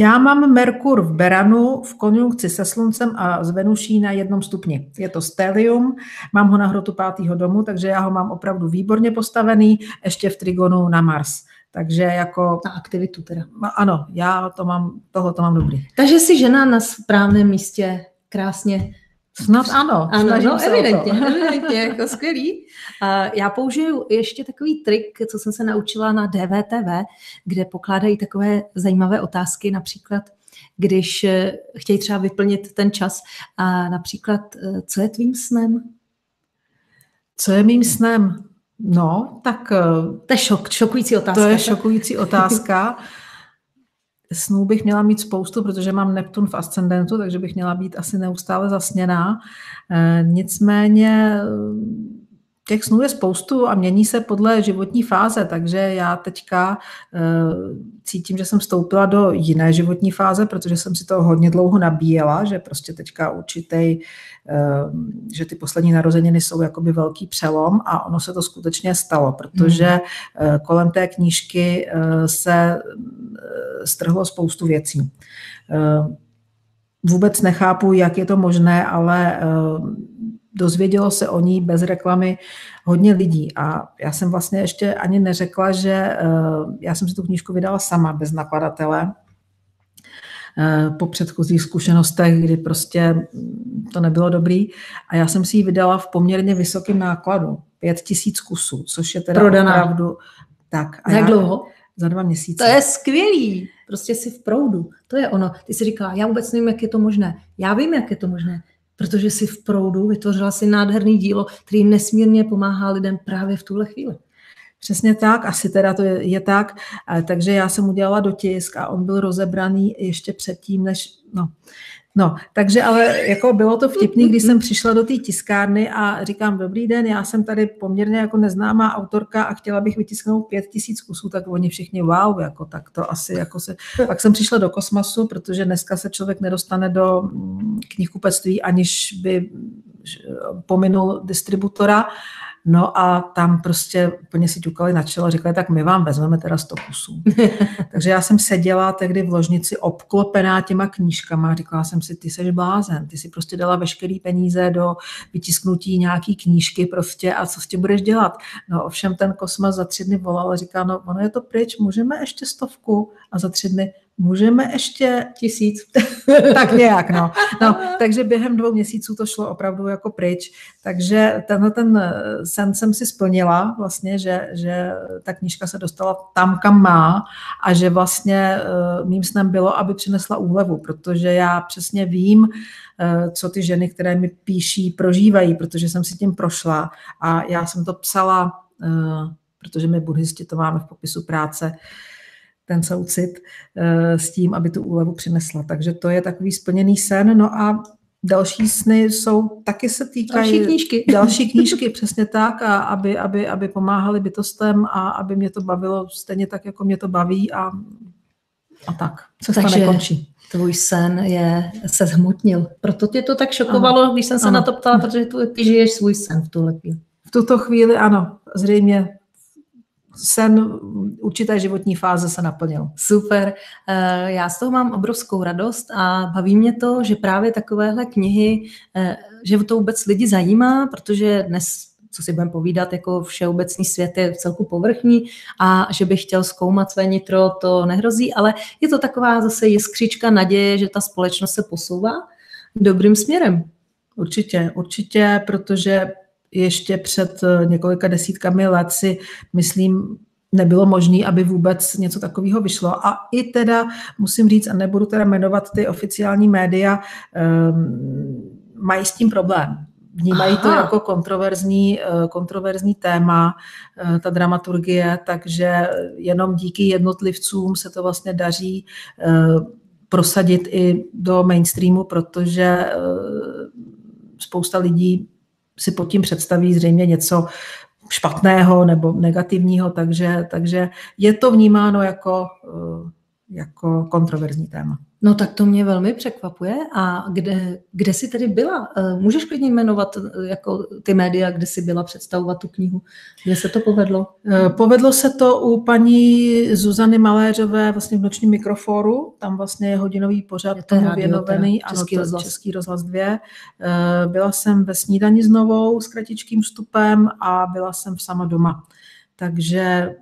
B: Já mám Merkur v Beranu v konjunkci se Sluncem a s Venuší na jednom stupni. Je to stelium, mám ho na hrotu pátého domu, takže já ho mám opravdu výborně postavený, ještě v trigonu na Mars. Takže jako...
A: Na aktivitu teda.
B: Ano, já to mám, toho to mám dobrý.
A: Takže jsi žena na správném místě, krásně
B: Snad ano.
A: Ano, no, evidentně, evidentně, jako skvělý. Já použiju ještě takový trik, co jsem se naučila na DVTV, kde pokládají takové zajímavé otázky, například když eh, chtějí třeba vyplnit ten čas. A například, eh, co je tvým snem?
B: Co je mým snem? No, tak...
A: Eh, to je šok, šokující otázka.
B: To je šokující otázka. Snů bych měla mít spoustu, protože mám Neptun v ascendentu, takže bych měla být asi neustále zasněná. Nicméně těch snů je spoustu a mění se podle životní fáze, takže já teďka uh, cítím, že jsem vstoupila do jiné životní fáze, protože jsem si to hodně dlouho nabíjela, že prostě teďka určitý, uh, že ty poslední narozeniny jsou jakoby velký přelom a ono se to skutečně stalo, protože uh, kolem té knížky uh, se strhlo spoustu věcí. Uh, vůbec nechápu, jak je to možné, ale uh, dozvědělo se o ní bez reklamy hodně lidí. A já jsem vlastně ještě ani neřekla, že eh, já jsem si tu knížku vydala sama, bez nakladatele, eh, po předchozích zkušenostech, kdy prostě to nebylo dobrý. A já jsem si ji vydala v poměrně vysokém nákladu, pět tisíc kusů, což je teda Prodaná. opravdu tak.
A: A Jak já, dlouho?
B: Za dva měsíce.
A: To je skvělý. Prostě si v proudu. To je ono. Ty si říká, já vůbec nevím, jak je to možné. Já vím, jak je to možné protože si v proudu vytvořila si nádherný dílo, který nesmírně pomáhá lidem právě v tuhle chvíli.
B: Přesně tak, asi teda to je, je tak. Takže já jsem udělala dotisk a on byl rozebraný ještě předtím, než, no, No, takže ale jako bylo to vtipný, když jsem přišla do té tiskárny a říkám, dobrý den, já jsem tady poměrně jako neznámá autorka a chtěla bych vytisknout pět tisíc kusů, tak oni všichni wow, jako tak to asi jako se... Pak jsem přišla do kosmosu, protože dneska se člověk nedostane do mm, knihkupectví, aniž by pominul distributora No a tam prostě úplně si ťukali na čelo, říkali, tak my vám vezmeme teda 100 kusů. Takže já jsem seděla tehdy v ložnici obklopená těma knížkama a říkala jsem si, ty seš blázen, ty si prostě dala veškerý peníze do vytisknutí nějaký knížky prostě a co s tím budeš dělat. No ovšem ten kosmos za tři dny volal a říká, no ono je to pryč, můžeme ještě stovku a za tři dny Můžeme ještě tisíc, tak nějak, no. no. Takže během dvou měsíců to šlo opravdu jako pryč. Takže tenhle ten eh, sen jsem si splnila vlastně, že, že ta knížka se dostala tam, kam má a že vlastně eh, mým snem bylo, aby přinesla úlevu, protože já přesně vím, eh, co ty ženy, které mi píší, prožívají, protože jsem si tím prošla a já jsem to psala, protože my buddhisti to máme v popisu práce, ten soucit eh, s tím, aby tu úlevu přinesla. Takže to je takový splněný sen. No a další sny jsou, taky se týkají...
A: Další knížky.
B: Další knížky, přesně tak, a aby, aby, aby pomáhali bytostem a aby mě to bavilo stejně tak, jako mě to baví a, a tak.
A: Cesta Takže nekončí. tvůj sen je, se zhmotnil. Proto tě to tak šokovalo, ano. když jsem se ano. na to ptala, protože ty žiješ svůj sen v tuhle chvíli.
B: V tuto chvíli ano, zřejmě sen určité životní fáze se naplnil.
A: Super. Eh, já z toho mám obrovskou radost a baví mě to, že právě takovéhle knihy, eh, že to vůbec lidi zajímá, protože dnes co si budeme povídat, jako všeobecný svět je celku povrchní a že bych chtěl zkoumat své nitro, to nehrozí, ale je to taková zase jiskřička naděje, že ta společnost se posouvá dobrým směrem.
B: Určitě, určitě, protože ještě před eh, několika desítkami let si myslím, nebylo možné, aby vůbec něco takového vyšlo. A i teda musím říct, a nebudu teda jmenovat ty oficiální média, um, mají s tím problém. Vnímají Aha. to jako kontroverzní, eh, kontroverzní téma, eh, ta dramaturgie, takže jenom díky jednotlivcům se to vlastně daří prosadit i do mainstreamu, protože spousta lidí si pod tím představí zřejmě něco špatného nebo negativního, takže, takže je to vnímáno jako, eh, jako kontroverzní téma.
A: No tak to mě velmi překvapuje. A kde, kde jsi tedy byla? Eh, můžeš klidně jmenovat eh, jako ty média, kde jsi byla představovat tu knihu? Kde se to povedlo?
B: Eh, povedlo se to u paní Zuzany Maléřové vlastně v nočním mikroforu. Tam vlastně je hodinový pořad je tomu věnovaný.
A: Český, ano, rozhlas.
B: Český rozhlas 2. Byla jsem ve snídani s novou, s kratičkým vstupem a byla jsem sama doma. Takže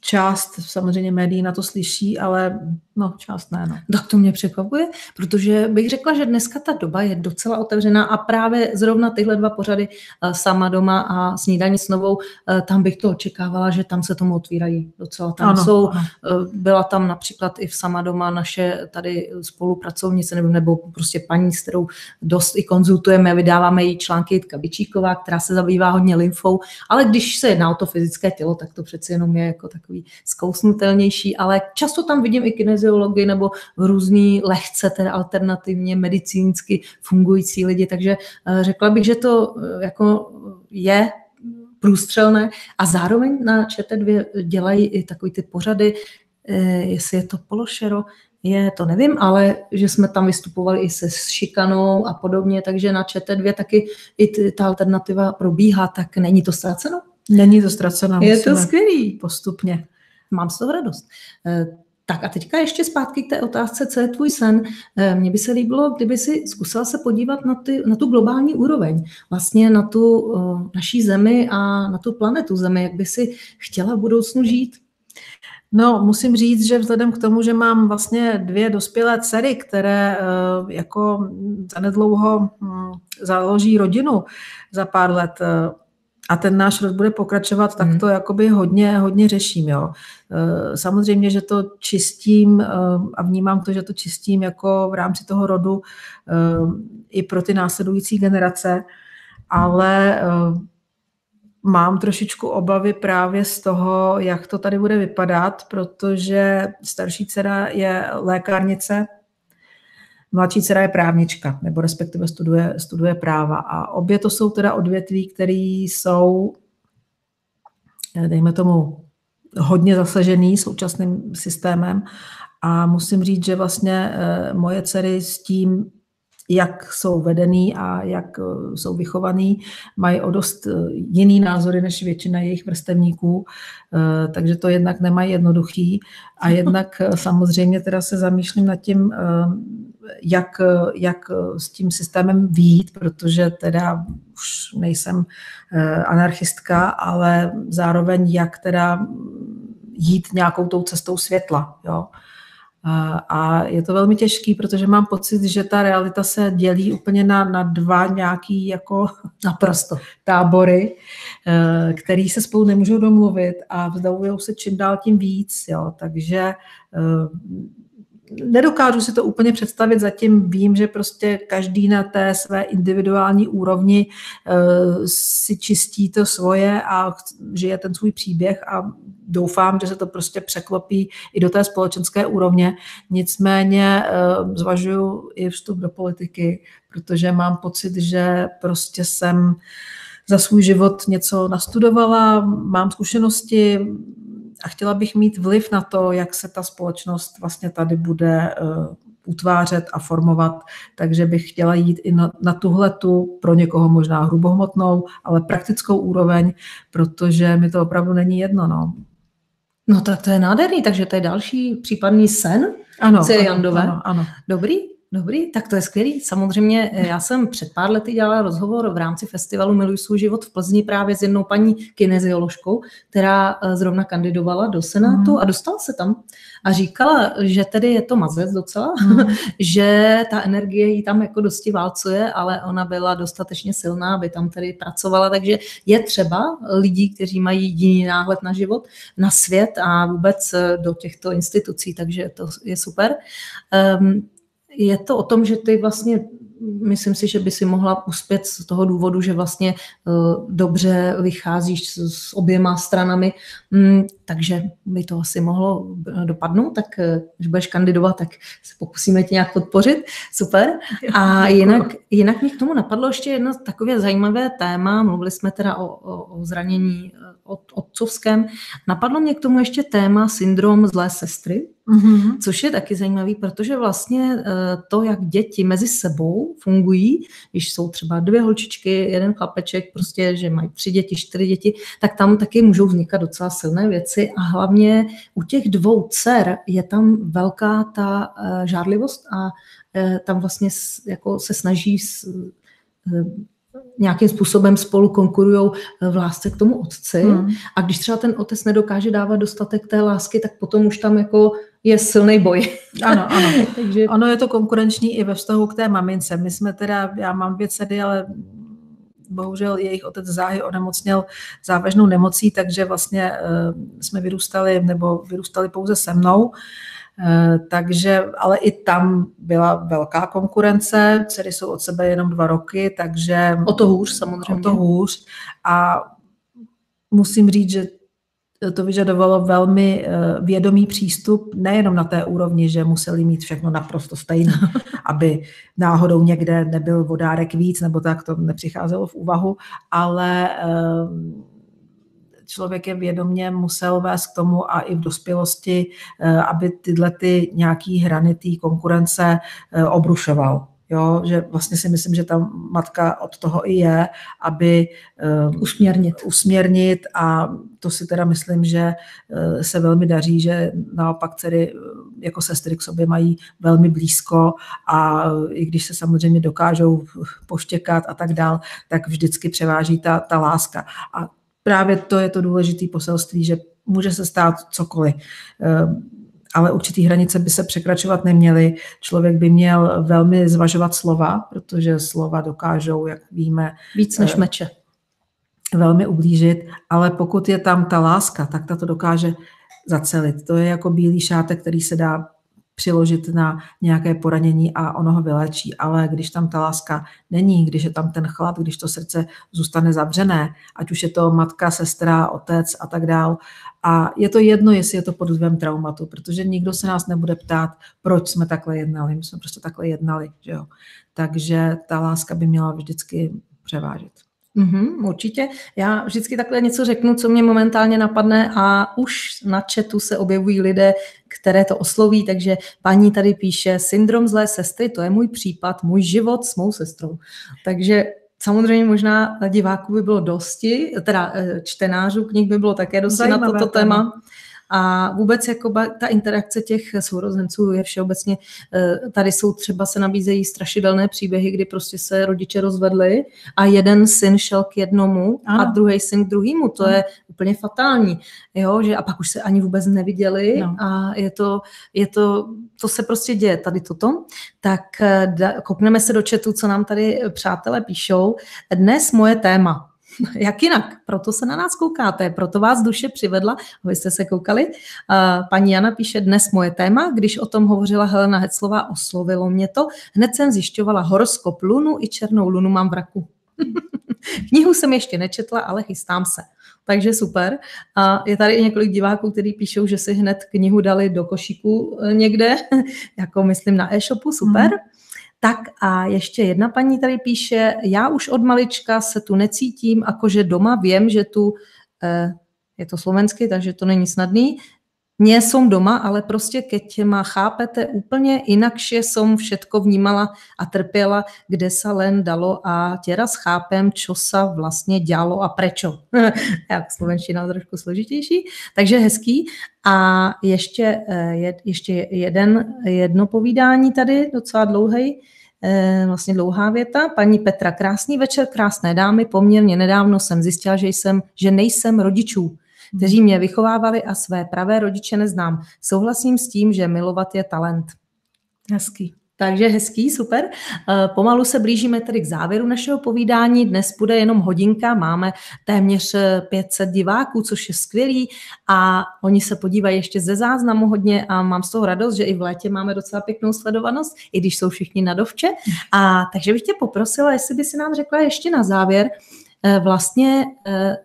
B: část samozřejmě médií na to slyší, ale no, část ne. No.
A: Tak to mě překvapuje, protože bych řekla, že dneska ta doba je docela otevřená a právě zrovna tyhle dva pořady eh, sama doma a snídaní s novou, eh, tam bych to očekávala, že tam se tomu otvírají docela. Tam ano, jsou, ano. Eh, byla tam například i v sama doma naše tady spolupracovnice nebo, nebo prostě paní, s kterou dost i konzultujeme, vydáváme její články Jitka Bičíková, která se zabývá hodně lymfou, ale když se jedná o to fyzické tělo, tak to přeci jenom je jako takový zkousnutelnější, ale často tam vidím i kineziologii nebo různý lehce, teda alternativně medicínsky fungující lidi, takže eh, řekla bych, že to eh, jako je průstřelné a zároveň na ČT2 dělají i takový ty pořady, eh, jestli je to pološero, je, to nevím, ale že jsme tam vystupovali i se šikanou a podobně, takže na ČT2 taky i ta alternativa probíhá, tak není to ztraceno?
B: Není to ztraceno.
A: Je to skvělý.
B: Postupně.
A: Mám z toho radost. Eh, tak a teďka ještě zpátky k té otázce, co je tvůj sen. Eh, mně by se líbilo, kdyby si zkusila se podívat na, ty, na tu globální úroveň, vlastně na tu uh, naší zemi a na tu planetu Zemi, jak by si chtěla v budoucnu žít.
B: No, musím říct, že vzhledem k tomu, že mám vlastně dvě dospělé dcery, které jako zanedlouho um, založí rodinu za pár let, a ten náš rod bude pokračovat, tak hmm. to jakoby hodně, hodně řeším. Jo. Eh, samozřejmě, že to čistím eh, a vnímám to, že to čistím jako v rámci toho rodu eh, i pro ty následující generace, ale mám trošičku obavy právě z toho, jak to tady bude vypadat, protože starší dcera je lékárnice, Mladší dcera je právnička, nebo respektive studuje, studuje práva. A obě to jsou teda odvětví, které jsou, eh, dejme tomu, hodně zasažený současným systémem. A musím říct, že vlastně eh, moje dcery s tím jak jsou vedený a jak eh, jsou vychovaný, mají o dost jiný názory než většina jejich vrstevníků, takže to jednak nemají jednoduchý a jednak samozřejmě teda se zamýšlím nad tím, jak, jak s tím systémem výjít, protože teda už nejsem anarchistka, ale zároveň jak teda jít nějakou tou cestou světla. Jo. A je to velmi těžký, protože mám pocit, že ta realita se dělí úplně na, na dva nějaký jako naprosto tábory, eh, který se spolu nemůžou domluvit a vzdalují se čím dál tím víc. Jo. Takže eh, nedokážu si to úplně představit, zatím vím, že prostě každý na té své individuální úrovni uh, si čistí to svoje a žije ten svůj příběh a doufám, že se to prostě překlopí i do té společenské úrovně. Nicméně uh, zvažuji i vstup do politiky, protože mám pocit, že prostě jsem za svůj život něco nastudovala, mám zkušenosti, a chtěla bych mít vliv na to, jak se ta společnost vlastně tady bude uh, utvářet a formovat, takže bych chtěla jít i na, na tuhle tu pro někoho možná hrubohmotnou, ale praktickou úroveň, protože mi to opravdu není jedno. No.
A: No tak to je nádherný, takže to je další případný sen ano, Jandové. Ano, ano. Dobrý, Dobrý, tak to je skvělý. Samozřejmě eh, já jsem před pár lety dělala rozhovor v rámci festivalu Miluj svůj život v Plzni právě s jednou paní kinezioložkou, která eh, zrovna kandidovala do Senátu mm. a dostala se tam a říkala, že tedy je to mazec docela, mm. že ta energie jí tam jako dosti válcuje, ale ona byla dostatečně silná, aby tam tedy pracovala, takže je třeba lidí, kteří mají jiný náhled na život, na svět a vůbec eh, do těchto institucí, takže to je super. Um, je to o tom, že ty vlastně myslím si, že by si mohla uspět z toho důvodu, že vlastně uh, dobře vycházíš s, oběma stranami, mm, takže by to asi mohlo dopadnout, tak uh, když budeš kandidovat, tak se pokusíme tě nějak podpořit, super. A jinak, jinak mi k tomu napadlo ještě jedno takové zajímavé téma, mluvili jsme teda o, o, o zranění od otcovském, napadlo mě k tomu ještě téma syndrom zlé sestry, Mm-hmm. Což je taky zajímavý, protože vlastně eh, to, jak děti mezi sebou fungují, když jsou třeba dvě holčičky, jeden chlapeček, prostě, že mají tři děti, čtyři děti, tak tam taky můžou vznikat docela silné věci a hlavně u těch dvou dcer je tam velká ta eh, žárlivost a eh, tam vlastně jako se snaží nějakým způsobem spolu konkurují v lásce k tomu otci. Hmm. A když třeba ten otec nedokáže dávat dostatek té lásky, tak potom už tam jako je silný boj.
B: Ano, ano. Takže... Ono je to konkurenční i ve vztahu k té mamince. My jsme teda, já mám dvě dcery, ale bohužel jejich otec záhy onemocněl závažnou nemocí, takže vlastně uh, jsme vyrůstali, nebo vyrůstali pouze se mnou. Uh, takže, ale i tam byla velká konkurence, dcery jsou od sebe jenom dva roky, takže...
A: O to hůř samozřejmě.
B: O to hůř a musím říct, že to vyžadovalo velmi eh, vědomý přístup, nejenom na té úrovni, že museli mít všechno naprosto stejné, aby náhodou někde nebyl vodárek víc, nebo tak to nepřicházelo v úvahu, ale eh, člověk je vědomě musel vést k tomu a i v dospělosti, eh, aby tyhle ty nějaký hrany té konkurence obrušoval. Jo, že vlastně si myslím, že ta matka od toho i je, aby
A: uh, usměrnit.
B: usměrnit a to si teda myslím, že uh, se velmi daří, že naopak dcery jako sestry k sobě mají velmi blízko a i když se samozřejmě dokážou poštěkat a tak dál, tak vždycky převáží ta, ta láska. A právě to je to důležité poselství, že může se stát cokoliv. Uh, ale určitý hranice by se překračovat neměly. Člověk by měl velmi zvažovat slova, protože slova dokážou, jak víme,
A: víc než eh, meče.
B: Velmi ublížit, ale pokud je tam ta láska, tak ta to dokáže zacelit. To je jako bílý šátek, který se dá přiložit na nějaké poranění a ono ho vylečí. Ale když tam ta láska není, když je tam ten chlad, když to srdce zůstane zavřené, ať už je to matka, sestra, otec a tak dál, a je to jedno, jestli je to pod vlivem traumatu, protože nikdo se nás nebude ptát, proč jsme takhle jednali. My jsme prostě takhle jednali. Že jo? Takže ta láska by měla vždycky převážet.
A: Mm-hmm, určitě. Já vždycky takhle něco řeknu, co mě momentálně napadne a už na chatu se objevují lidé, které to osloví, takže paní tady píše syndrom zlé sestry, to je můj případ, můj život s mou sestrou. Takže Samozřejmě možná diváků by bylo dosti, teda eh, čtenářů knih by bylo také dosti Zajímavé na toto téma. téma. A vůbec jako ta interakce těch sourozenců je všeobecně, eh, tady jsou třeba se nabízejí strašidelné příběhy, kdy prostě se rodiče rozvedli a jeden syn šel k jednomu ano. a druhý syn k druhému. To ano. je úplně fatální. Jo, že a pak už se ani vůbec neviděli no. a je to, je to, to se prostě děje tady toto. Tak eh, da, koukneme se do četu, co nám tady přátelé píšou. Dnes moje téma. Jak jinak? Proto se na nás koukáte, proto vás duše přivedla, vy jste se koukali. Paní Jana píše dnes moje téma, když o tom hovořila Helena Heclová, oslovilo mě to. Hned jsem zjišťovala horoskop lunu i černou lunu mám v raku. Knihu jsem ještě nečetla, ale chystám se. Takže super. A je tady i několik diváků, kteří píšou, že si hned knihu dali do košíku e, někde, jako myslím na e-shopu, super. Mm. Tak a ještě jedna paní tady píše, já už od malička se tu necítím, jakože doma vím, že tu, eh, je to slovensky, takže to není snadný, nie som doma, ale prostě keď ma chápete úplně inakšie som všetko vnímala a trpěla, kde sa len dalo a teraz chápem, čo sa vlastně dělo a prečo. Jak slovenština trošku složitější, takže hezký. A ještě, eh, ještě jeden, jedno povídání tady, docela dlouhý, eh, vlastně dlouhá věta. Paní Petra, krásný večer, krásné dámy. Poměrně nedávno jsem zjistila, že, jsem, že nejsem rodičů kteří mě vychovávali a své pravé rodiče neznám. Souhlasím s tím, že milovat je talent.
B: Hezký.
A: Takže hezký, super. Eh, pomalu se blížíme tedy k závěru našeho povídání. Dnes bude jenom hodinka, máme téměř 500 diváků, což je skvělý a oni se podívají ještě ze záznamu hodně a mám z toho radost, že i v létě máme docela pěknou sledovanost, i když jsou všichni na dovče. A takže bych tě poprosila, jestli by si nám řekla ještě na závěr, eh, vlastně eh,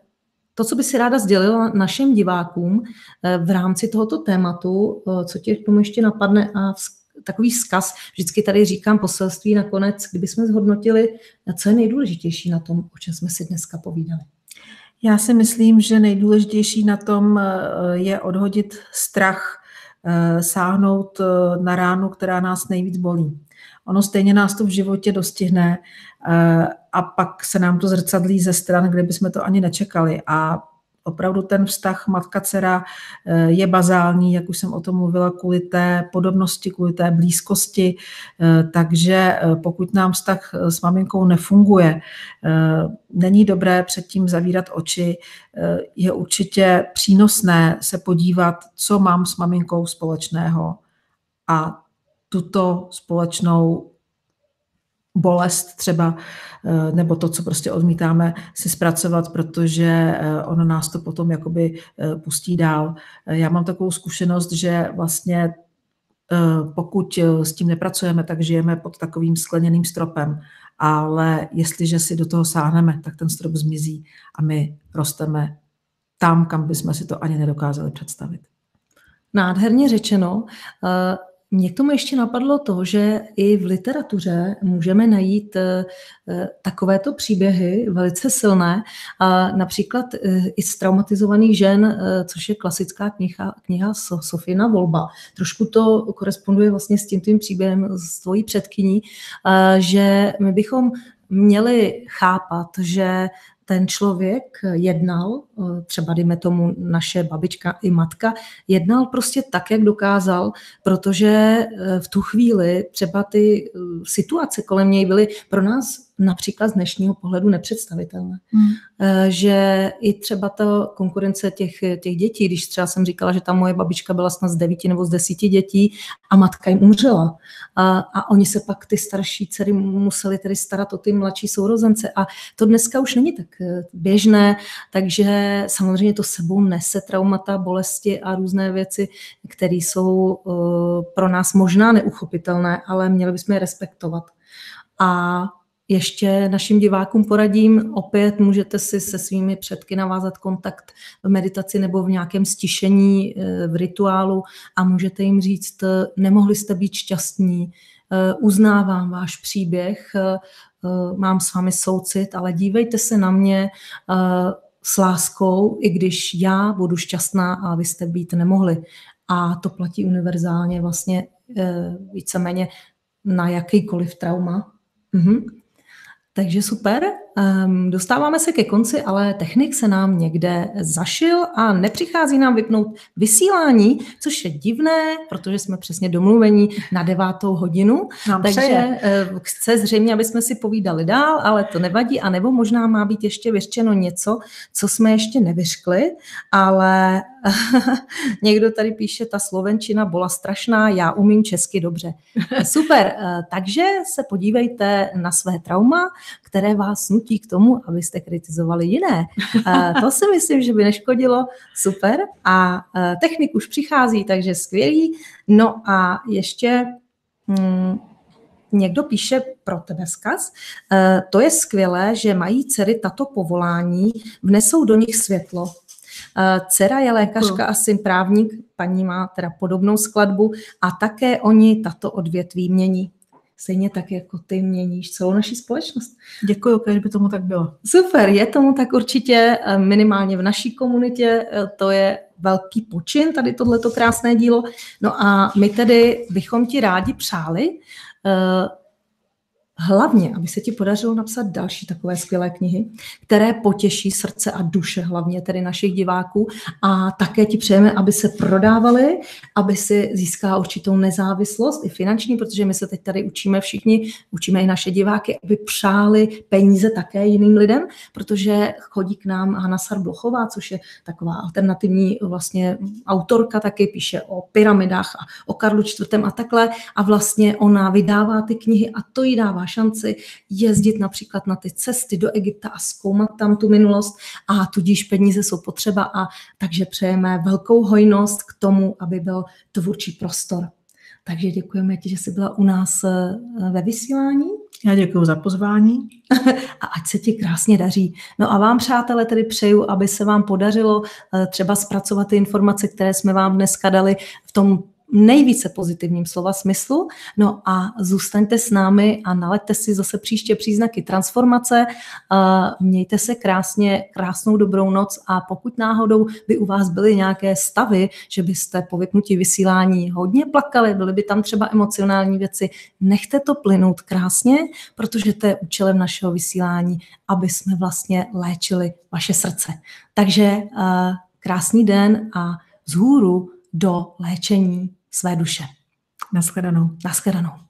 A: to, co by si ráda sdělila našim divákům eh, v rámci tohoto tématu, eh, co tě k tomu ještě napadne a takový vzkaz, vždycky tady říkám poselství nakonec, kdybychom zhodnotili, co je nejdůležitější na tom, o čem jsme si dneska povídali.
B: Já si myslím, že nejdůležitější na tom eh, je odhodit strach, sáhnout na ránu, která nás nejvíc bolí. Ono stejně nás to v životě dostihne a pak se nám to zrcadlí ze stran, kde bychom to ani nečekali. A opravdu ten vztah matka-dcera eh, je bazální, jak už jsem o tom mluvila, kvůli té podobnosti, kvůli té blízkosti. Eh, takže pokud nám vztah s maminkou nefunguje, není dobré předtím zavírat oči. Je určitě přínosné se podívat, co mám s maminkou společného a tuto společnou bolest třeba, eh, nebo to, co prostě odmítáme si zpracovat, protože eh, ono nás to potom jakoby eh, pustí dál. Já mám takovou zkušenost, že vlastně pokud s tím nepracujeme, tak žijeme pod takovým skleněným stropem, ale jestliže si do toho sáhneme, tak ten strop zmizí a my rosteme tam, kam bychom si to ani nedokázali představit.
A: Nádherně řečeno. Mě k tomu ještě napadlo to, že i v literatuře můžeme najít eh, eh, takovéto příběhy velice silné, a například eh, i z traumatizovaných žen, což je klasická kniha, kniha Sofina Volba. Trošku to koresponduje vlastně s tím tvým příběhem s tvojí předkyní, že my bychom měli chápat, že ten člověk jednal, eh, třeba dejme tomu naše babička i matka, jednal prostě tak, jak dokázal, protože eh, v tu chvíli třeba ty eh, situace kolem něj byly pro nás například z dnešního pohledu nepředstavitelné. Hmm. Že i třeba ta konkurence těch, těch dětí, když třeba jsem říkala, že ta moje babička byla snad z devíti nebo z desíti dětí a matka jim umřela. A, a oni se pak, ty starší dcery, museli tedy starat o ty mladší sourozence. A to dneska už není tak eh, běžné, takže samozřejmě to sebou nese traumata, bolesti a různé věci, které jsou uh, pro nás možná neuchopitelné, ale měli bychom je respektovat. A ještě našim divákům poradím, opět můžete si se svými předky navázat kontakt v meditaci nebo v nějakém stišení eh, v rituálu a můžete jim říct, eh, nemohli jste být šťastní, eh, uznávám váš příběh, mám s vámi soucit, ale dívejte se na mě s láskou, i když já budu šťastná a vy jste být nemohli. A to platí univerzálně vlastně víceméně na jakýkoliv trauma. Mhm. Takže super. Um, dostáváme se ke konci, ale technik se nám někde zašil a nepřichází nám vypnout vysílání, což je divné, protože jsme přesně domluvení na devátou hodinu. Nám takže uh, chce zřejmě, aby jsme si povídali dál, ale to nevadí. A nebo možná má být ještě vyřčeno něco, co jsme ještě nevyřkli, ale někdo tady píše, ta slovenčina byla strašná, já umím česky dobře. Super, uh, takže se podívejte na své trauma, které vás nutí k tomu, abyste kritizovali jiné. To si myslím, že by neškodilo. Super. A technik už přichází, takže skvělý. No a ještě hmm, někdo píše pro tebe zkaz. To je skvělé, že mají dcery tato povolání, vnesou do nich světlo. Dcera je lékařka a syn právník, paní má teda podobnou skladbu a také oni tato odvětví mění stejně tak jako ty měníš celou naši společnost.
B: Děkuji, když by tomu tak bylo.
A: Super, je tomu tak určitě, eh, minimálně v naší komunitě, eh, to je velký počin, tady tohleto krásné dílo. No a my tedy bychom ti rádi přáli, eh, Hlavně, aby se ti podařilo napsat další takové skvělé knihy, které potěší srdce a duše hlavně tedy našich diváků a také ti přejeme, aby se prodávaly, aby si získala určitou nezávislost i finanční, protože my se teď tady učíme všichni, učíme i naše diváky, aby přáli peníze také jiným lidem, protože chodí k nám Hanna Sarblochová, což je taková alternativní vlastně autorka, taky píše o pyramidách a o Karlu IV. a takhle a vlastně ona vydává ty knihy a to jí dává šanci jezdit například na ty cesty do Egypta a zkoumat tam tu minulost a tudíž peníze jsou potřeba a takže přejeme velkou hojnost k tomu, aby byl tvůrčí prostor. Takže děkujeme ti, že jsi byla u nás eh, ve vysílání.
B: Já děkuji za pozvání.
A: a ať se ti krásně daří. No a vám, přátelé, tedy přeju, aby se vám podařilo eh, třeba zpracovat ty informace, které jsme vám dneska dali v tom nejvíce pozitivním slova smyslu. No a zůstaňte s námi a naleďte si zase příště příznaky transformace. Mějte se krásně, krásnou dobrou noc a pokud náhodou by u vás byly nějaké stavy, že byste po vypnutí vysílání hodně plakali, byly by tam třeba emocionální věci, nechte to plynout krásně, protože to je účelem našeho vysílání, aby jsme vlastně léčili vaše srdce. Takže krásný den a zhůru do léčení své duše.
B: Naschledanou.
A: Naschledanou.